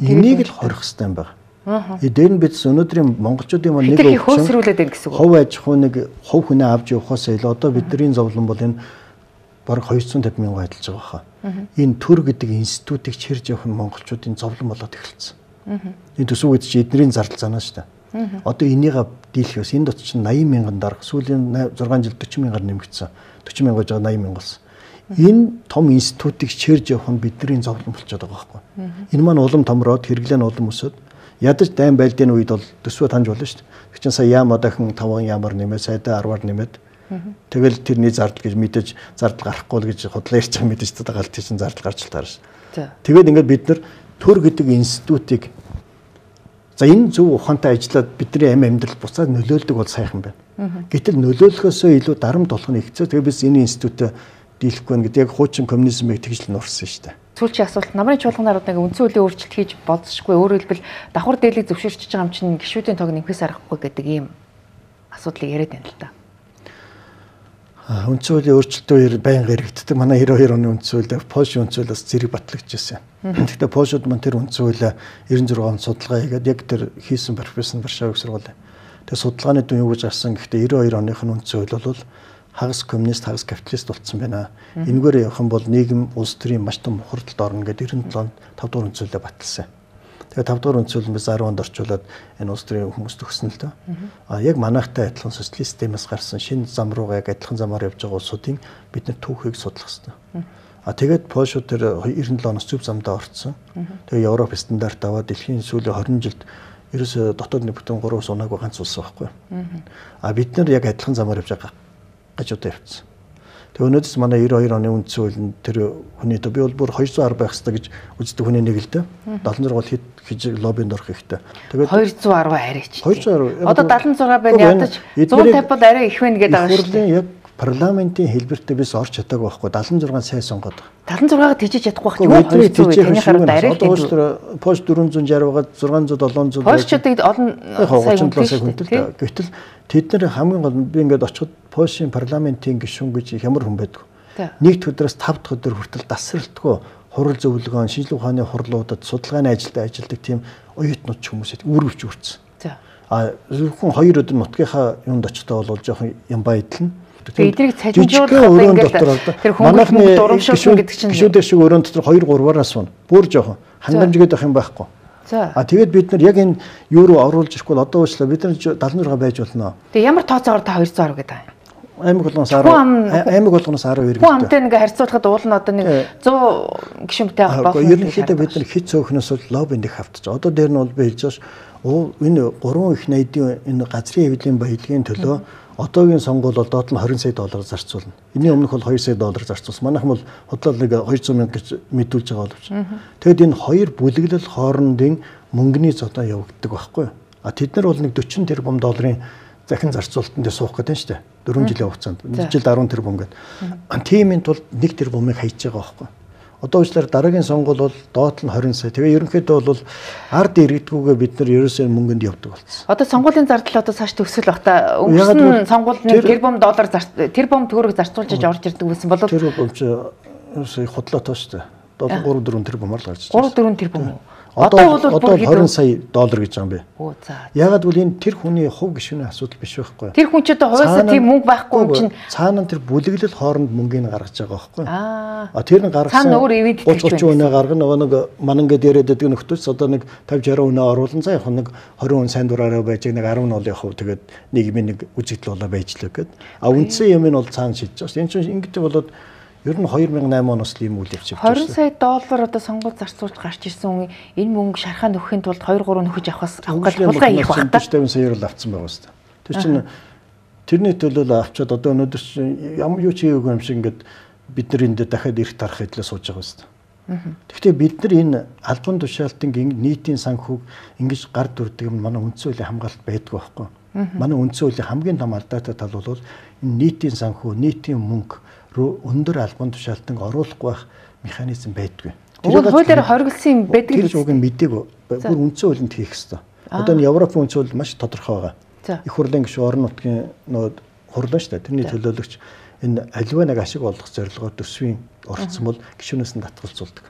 Энийг л хорих хэрэгтэй юм байна. Аа. Дээр нь бид өнөөдрийн монголчуудын маань нэг хөөсрүүлээд байна гэсэн үг. Хов аж ахуй нэг хов хүнээ авч явахаас илүү одоо бидний зовлон бол энэ бараг 250 мянган адилж байгаа хаа. Энэ төр гэдэг институтыг чирж явах нь монголчуудын зовлон болоод эхэлсэн. Энэ төсөв гэдэг чинь эднэрийн зардал занаа шүү дээ. Одоо энийг дийлэхээс энэ дот чинь 80 мянган дарга сүүлийн 6 жил 40 мянгаар нэмэгдсэн. 40 мянга жоо 80 мянга болсон. Энэ том институтыг чирж явах нь бидний зовлон болчиход байгаа байхгүй. Энэ маань улам томроод хэрэглээ нь улам өсөд ядаж дайм байлдын үед бол төсвөө таньж болно шүү дээ. Тэг чинь сая яам дахин 5 ямар нэмээд сайдаа 10-аар нэмээд тэгэл тэрний зардал гэж мэдээж зардал гарахгүй л гэж худлаа байгаа мэдээж тагаал тийч зардал гарч л таарна шүү. Тэгээд ингээд бид нар төр гэдэг институтыг За энэ зөв ухаантай ажиллаад бидний амь амьдрал буцаад нөлөөлдөг бол сайхан байна. Гэтэл нөлөөлөхөөсөө илүү дарамт болох нь ихцээ. Тэгээ biz энэ институтэд дийлэхгүй байна гэдэг яг хуучин коммунизмыг тэгж л нуурсан шүү дээ. Сүүлчийн асуулт намрын чуулганаар нэг үндсэн хуулийн өөрчлөлт хийж болцсохгүй өөрөөр хэлбэл давхар дээлийг зөвшөөрч байгаа юм чинь гişүүдийн тог нэмэхээс аргагүй гэдэг ийм асуудлыг яриад байна л да. Үндсэн хуулийн өөрчлөлтөөр байнга яригддаг. Манай 92 оны хуулиар Польшийн хуулиас зэрэг батлагдчихсэн. Гэхдээ Польшууд маань тэр хуулиа 96 онд судалгаа хийгээд яг тэр хийсэн профессор Варшавыг сургууль. Тэгээ судалгааны дүн юу гэж гарсан гэхдээ 92 оных нь хууль бол хагас коммунист хагас капиталист болцсон байна. Энэгээр явах юм бол нийгэм улс төрийн маш том хурдталд орно гэдэг 97 онд 5 дугаар хуулиа баталсан. Тэгээ 5 дугаар үндсүүл biz 10 онд орчуулад энэ улс төрийн хүмүүс төгсөн л дөө. А яг манайхтай адилхан социалист системээс гарсан шинэ зам руугаа яг адилхан замаар явж байгаа улсуудын бид нар түүхийг судлах хэрэгтэй. А тэгээд Польш тэр 97 оноос зөв замдаа орцсон. Тэгээ Европ стандарт аваад дэлхийн сүүлийн 20 жилд ерөөсө дотоод нэг бүтэн 3-аас унаагүй ганц улс байхгүй. А бид нар яг адилхан замаар явж байгаа гэж одоо явцсан. Тэгээ өнөөдс манай 92 оны үндсэн хуулинд тэр хүний би бол бүр 210 байх хэрэгтэй гэж үздэг хүний нэг л дээ. 76 бол хэд хийж лоббинд орох хэрэгтэй. Тэгээд 210 арайч. 210. Одоо 76 байна ядаж 150 бол арай их байна гэдэг байгаа шүү дээ. Яг парламентын хэлбэртээ бис орч чадаагүй байхгүй 76 сая сонгоод байгаа. 76-аг тийжэж чадахгүй байх уу? 200 таны хараад арай одоо уучлаар Польш 460 байгаа 600 700 Польшчуудыг олон сая хүнтэй. Гэтэл тэд нар хамгийн гол би ингээд очиход Польшийн парламентийн гишүүн гэж ямар хүн байдаг. За. Нэг өдрөөс 5 дахь өдөр хүртэл дасралтгүй хурал зөвлөгөөн, шинжилгээ ухааны хурлуудад судалгааны ажилд ажилладаг тийм оюутнууд ч хүмүүсэд үрвч үрцэн. А зөвхөн хоёр өдөр нутгийнхаа юунд очихдоо бол жоохон юм баядлна. Тэгээ эдрийг цалинжуулах ингээд тэр мөнгө дурамшуулна гэдэг чинь гişүүдээ шиг өрөөнд дотор 2 3-аараас сууна. Бүр жоохон хангамжгээд байх юм байхгүй. За. А тэгээд бид нар яг энэ юу руу оруулж ирэхгүй бол одоо уучлаа бид нар 76 байж болно. Тэгээ ямар тооцоогоор та 210 гэдэг юм? Аймаг болгоноос 10 Хүн ам- аймаг болгоноос 12 Хүн амтай ингээ харьцуулахад уул нь одоо нэг 100 гишүүнтэй авах Гэхдээ ерөнхийдөө бид нар хит цөөхнөөс бол лоббинд их автчих. Одоо дээр нь бол би хэлж байгаа ш. Оо энэ гурван их найдын энэ газрын хэвлэлийн баялагын төлөө одоогийн сонгуул бол доод нь 20 сая доллар зарцуулна. Энийн өмнөх бол 2 сая доллар зарцуулсан. Манайхан бол хотлол нэг 200 мянга гэж мэдүүлж байгаа боловч. Тэгэд энэ хоёр бүлэглэл хоорондын мөнгөний зодоо явагддаг байхгүй юу? А тэд нар бол нэг 40 тэрбум долларын захин зарцуулалтанд дээр суух гэдэг нь шүү дээ. 4 жилийн хугацаанд. Жилд 10 тэрбум гэдэг. Тиймийн тулд 1 тэрбумыг хаяж байгаа байхгүй? Одоо уучлаарай дараагийн сонгуул бол доод нь 20 сая. Тэгээ ерөнхийдөө бол ард иргэдгүүгээ бид нар ерөөсөө мөнгөнд явдаг болсон. Одоо сонгуулийн зардал одоо цааш төгсгөл бах та Яг өнгөрсөн нэг тэр- тэрбум доллар зарц тэрбум төгрөг зарцуулж орж ирдэг байсан бол Тэр бол ч ерөөсөө худлаатай шүү дээ. Одоо 3 4 тэрбумаар л гарч 3 4 тэрбум? Одоо бол одоо бүр 20 хэдэн сая доллар гэж байгаа юм бэ. Оо за. Ягаад гэвэл энэ тэр хүний хувь гишүүний асуудал биш байхгүй. Тэр хүн ч одоо хувьсаа тийм мөнгө байхгүй юм чинь цаана тэр бүлэглэл хооронд мөнгөний гаргаж байгаа байхгүй. аа тэр нь гаргасан Цаана өөр ивэд 30 итгэж 30 үнэ гаргана нөгөө нэг ман ингээд яриад байдаг нөхдөөс одоо нэг 50 60 үнэ оруулан за яг нэг 20 үнэ сайн дураараа байж нэг 10 нь яг хав тэгээд нийгмийн нэг үзэгдэл болоо байж л гэд. А үндсэн юм нь бол цаана шийдэж байгаа. Энэ чинь ингээд болоод ер нь 2008 оноос л ийм үйл явц явж 20 сая доллар одоо сонгуул зарцуулж гарч ирсэн хүн энэ мөнгө шархаа нөхөхийн тулд 2 3 нөхөж авахаас хулгай хийх бах та. 50 саяар л авцсан байгаа дээ. Тэр чинь тэрний төлөө л авчаад одоо өнөөдөр чинь ямар юу ч хийгээгүй юм шиг ингээд бид нар энд дахиад ирэх тарах хэдлээ сууж байгаа дээ. Гэхдээ бид нар энэ албан тушаалтын нийтийн санхүүг ингэж гар дүрдэг юм манай үндсэн хуулийн хамгаалалт байдгүй байхгүй. Манай үндсэн хуулийн хамгийн том алдаатай тал бол энэ нийтийн санхүү, нийтийн мөнгө рүү өндөр албан тушаалтан оруулахгүй байх механизм байдгүй. Нь хуулиар хориглосон юм байдаг л жууг нь мэдээгүй. Бүр үндсэн хуулинд хийх хэрэгтэй. Одоо энэ Европын үндсэн хууль маш тодорхой байгаа. Их хурлын гишүүн орон нутгийн нөгөө хурлаа шүү дээ. Тэрний төлөөлөгч энэ аливаа нэг ашиг олох зорилгоор төсвийн орцсон бол гишүүнээс нь татгалзуулдаг.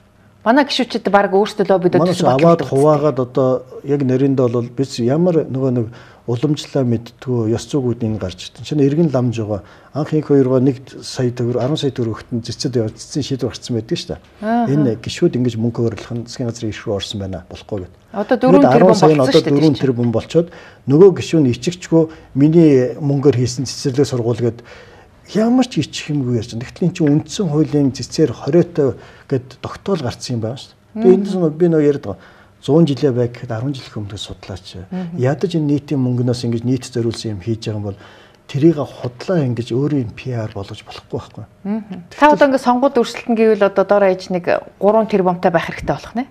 Манай гişүүчид баг өөрсдөө лоббид Манайс аваад хуваагаад одоо яг нэрэндээ бол biz ямар нөгөө нэг уламжлаа мэдтгүү ёс зүйгүүдийн гарч ирсэн. Шинэ эргэн ламж байгаа. Анх их хоёроо 1 сая төгрөг 10 сая төгрөгтөн цэцэд яваад цэцэн шийдвэр гарцсан байдаг шүү дээ. Энэ гişүүд ингэж мөнгө хөөрлөх нь засгийн газрын иш рүү орсон байна. Болохгүй гэдэг. Одоо 4 тэрбум одоо шүү дээ. 4 тэрбум болчоод нөгөө гişүүн ичигчгүй миний мөнгөөр хийсэн цэцэрлэг сургууль гээд ямар ч ичих юмгүй ярьж байна. Тэгтэл эн чинь үндсэн хуулийн цэцээр 20-той гэд тогтоол гарцсан юм байна шүү дээ. Тэгээ эндээс нь би нөө байгаа 100 жилээ байг гэхэд 10 жил өмнө судлаач. Ядаж энэ нийтийн мөнгнөөс ингэж нийт зориулсан юм хийж байгаа юм бол тэрийг худлаа ингэж өөрийн PR болгож болохгүй байхгүй. Та одоо ингээд сонгуульд өрсөлдөн гэвэл одоо доор ээж нэг 3 тэрбумтай байх хэрэгтэй болох нэ.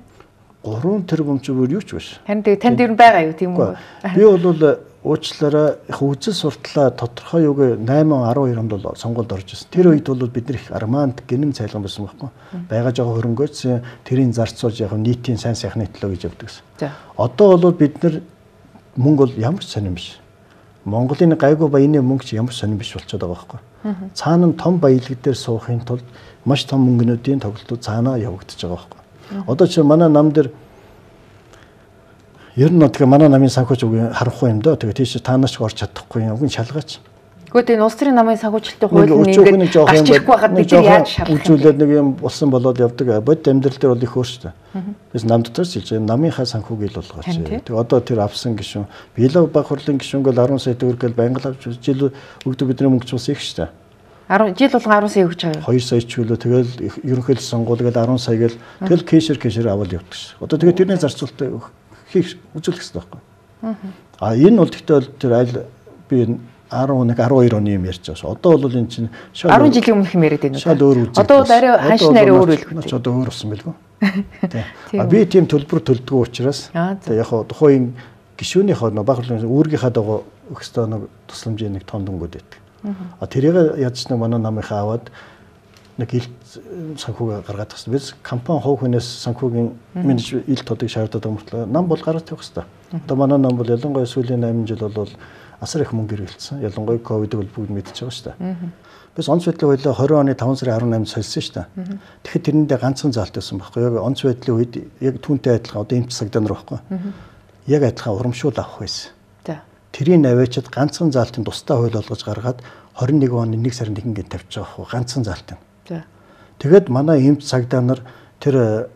3 тэрбум ч бүр юу ч биш. Харин танд ер нь байгаа юу тийм үү? Би бол уучлаарай их үзэл суртлаа тодорхой юуг 8 12 онд бол сонгуульд орж ирсэн. Тэр үед бол бид нар их арманд гинэм цайлган байсан байхгүй. Байгаа жоо хөрөнгөөч тэрийн зарцуулж яг нийтийн сайн сайхны төлөө гэж явдаг гэсэн. Одоо бол бид нар мөнгө бол ямар ч сонирм биш. Монголын гайгүй баяны мөнгө ч ямар ч сонирм биш болчиход байгаа байхгүй. Цаана нь том баялаг дээр суухын тулд маш том мөнгөнүүдийн тоглолтууд цаанаа явагдаж байгаа байхгүй. Одоо чи манай нам дээр Ер нь тэгээ манай намын санхүүч үг харахгүй юм даа. Тэгээ тийш таанаач орж чадахгүй юм. Уг нь шалгаач. Гэхдээ энэ улс төрийн намын санхүүжилтийн хууль Нэг ингээд гарч ирэхгүй байхад бид яаж шалгах үзүүлээд нэг юм болсон болоод явдаг. Бод амьдрал дээр бол их өөрчлөө. Biz нам дотор сэлж намынхаа санхүүг ил болгооч. Тэгээ одоо тэр авсан гишүүн Билов баг хурлын гишүүнгөл 10 сая төгрөгөл байнгал авч жил өгдөг бидний мөнгө ч бас их дээ. 10 жил болгон 10 сая өгч байгаа. 2 сая ч үлээ тэгэл ерөнхийдөө сонгуулгээд 10 сая гэл тэгэл кэшэр кэшэр авал явдаг ш. Одоо тэгээ тэрний зарцуулалтаа хийх үзүүлэх хэрэгтэй байхгүй. А энэ бол гэхдээ бол тэр аль би 11 12 оны юм ярьж байгаа. Одоо бол энэ чинь 10 жилийн өмнөх юм яриад байна шал өөр үзэгдэл. Одоо бол арай ханшин арай өөр хөдлөл. Одоо өөр болсон байлгүй. Тий. Тийм А би тийм төлбөр төлдөг учраас тэгээ яг хоо тухайн гишүүнийхөө нэг баг хурлын үүргийнхаа дагуу өгсдөө нэг тусламжийн нэг том дүнгууд байдаг. А тэрийг яаж нэг манай намынхаа аваад нэг ил санхүүг гаргаад тагсан. Бид компани хов хүнээс санхүүгийн менежмент ил тодыг шаардаад байгаа мөртлөө нам бол гараад явах хэрэгтэй. Одоо манай нам бол ялангуяа сүүлийн 8 жил бол асар их мөнгө хэрэгэлсэн. Ялангуяа ковидыг бол бүгд мэдчихэж байгаа шүү дээ. Бис онц байдлын хуулиа 20 оны 5 сарын 18-нд солисон шүү дээ. Тэгэхээр тэрэндээ ганцхан заалт байсан байхгүй яг онц байдлын үед яг түүнтэй адилхан одоо эмч цагдаа нар байхгүй. Яг адилхан урамшуул авах байсан. Тэрийг наваачаад ганцхан заалтын тусдаа хууль болгож гаргаад 21 оны 1 сарын 1-нд тавьчих жоох ганцхан заалтын. Тэгээд манай эмч цагдаа нар тэр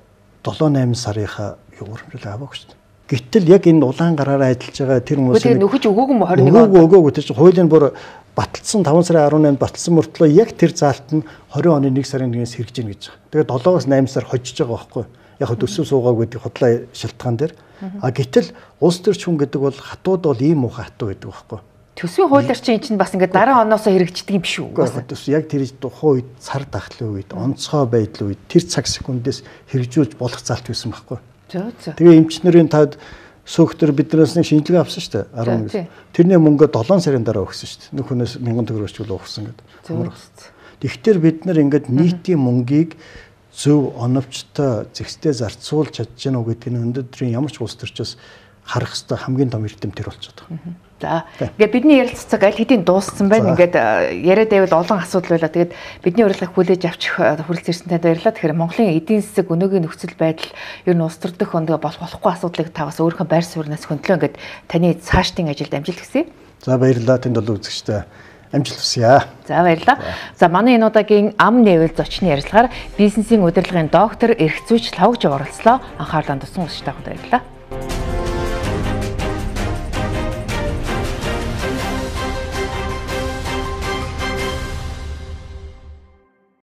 7 8 сарынхаа урамжуулал аваагүй шүү дээ. Гэтэл яг энэ улаан гараараа ажиллаж байгаа тэр хүмүүс тэгээд нөхөж өгөөгүй юм 21 өгөөгүй өгөөгүй тэр чинь хуулийн бүр баталсан 5 сарын 18-нд баталсан мөртлөө яг тэр заалт нь 20 оны 1 сарын 1-ээс хэрэгжиж гин гэж байгаа. Тэгээд 7-оос 8 сар хожиж байгаа байхгүй яг төсөв суугаагүй гэдэг худлаа шалтгаан дээр. А гэтэл улс төрч хүн гэдэг бол хатууд бол ийм муухай хатуу гэдэг байхгүй. Төсвийн хуулиар чинь чинь бас ингээд дараа оноосоо хэрэгждэг юм биш үү? Төс яг тэр тухайн үед цар тахлын үед, онцгой байдлын үед тэр цаг секундээс хэрэгжүүлж болох залт байсан байхгүй. Тэгээ эмчнэрийн тад сөөхтөр биднээс нэг шинжилгээ авсан шүү дээ 10 тэрний мөнгөө 7 сарын дараа өгсөн шүү дээ. Хүнээс 1000 төгрөг өчгөл өгсөн гэдэг. Тэгэхээр бид нар ингээд нийтийн мөнгийг зөв оновчтой зэгстэй зарцуулж чадж гэнэ үү гэдэг нь өнөөдрийн ямар ч улс төрчөөс харах хэвээр хамгийн том эрдэм тэр болчиход байгаа. За. Ингээд бидний ярилццаг аль хэдийн дууссан байна. Ингээд яриад байвал олон асуудал байлаа. Тэгээд бидний урилгыг хүлээж авчих хүрэлцэн ирсэн танд баярлалаа. Тэгэхээр Монголын эдийн засаг өнөөгийн нөхцөл байдал ер нь улс төрдөх ондоо болох болохгүй асуудлыг та бас өөрийнхөө байр сууриас хөндлөө ингээд таны цаашдын ажилд амжилт хүсье. За баярлалаа. Тэнд бол үзэгчтэй амжилт хүсье. За баярлалаа. За манай энэ удаагийн ам нээвэл зочны ярилцлагаар бизнесийн удирдлагын доктор эрх зүйч Лавж оролцлоо. Анхаарлаа тусан ус та баярлалаа.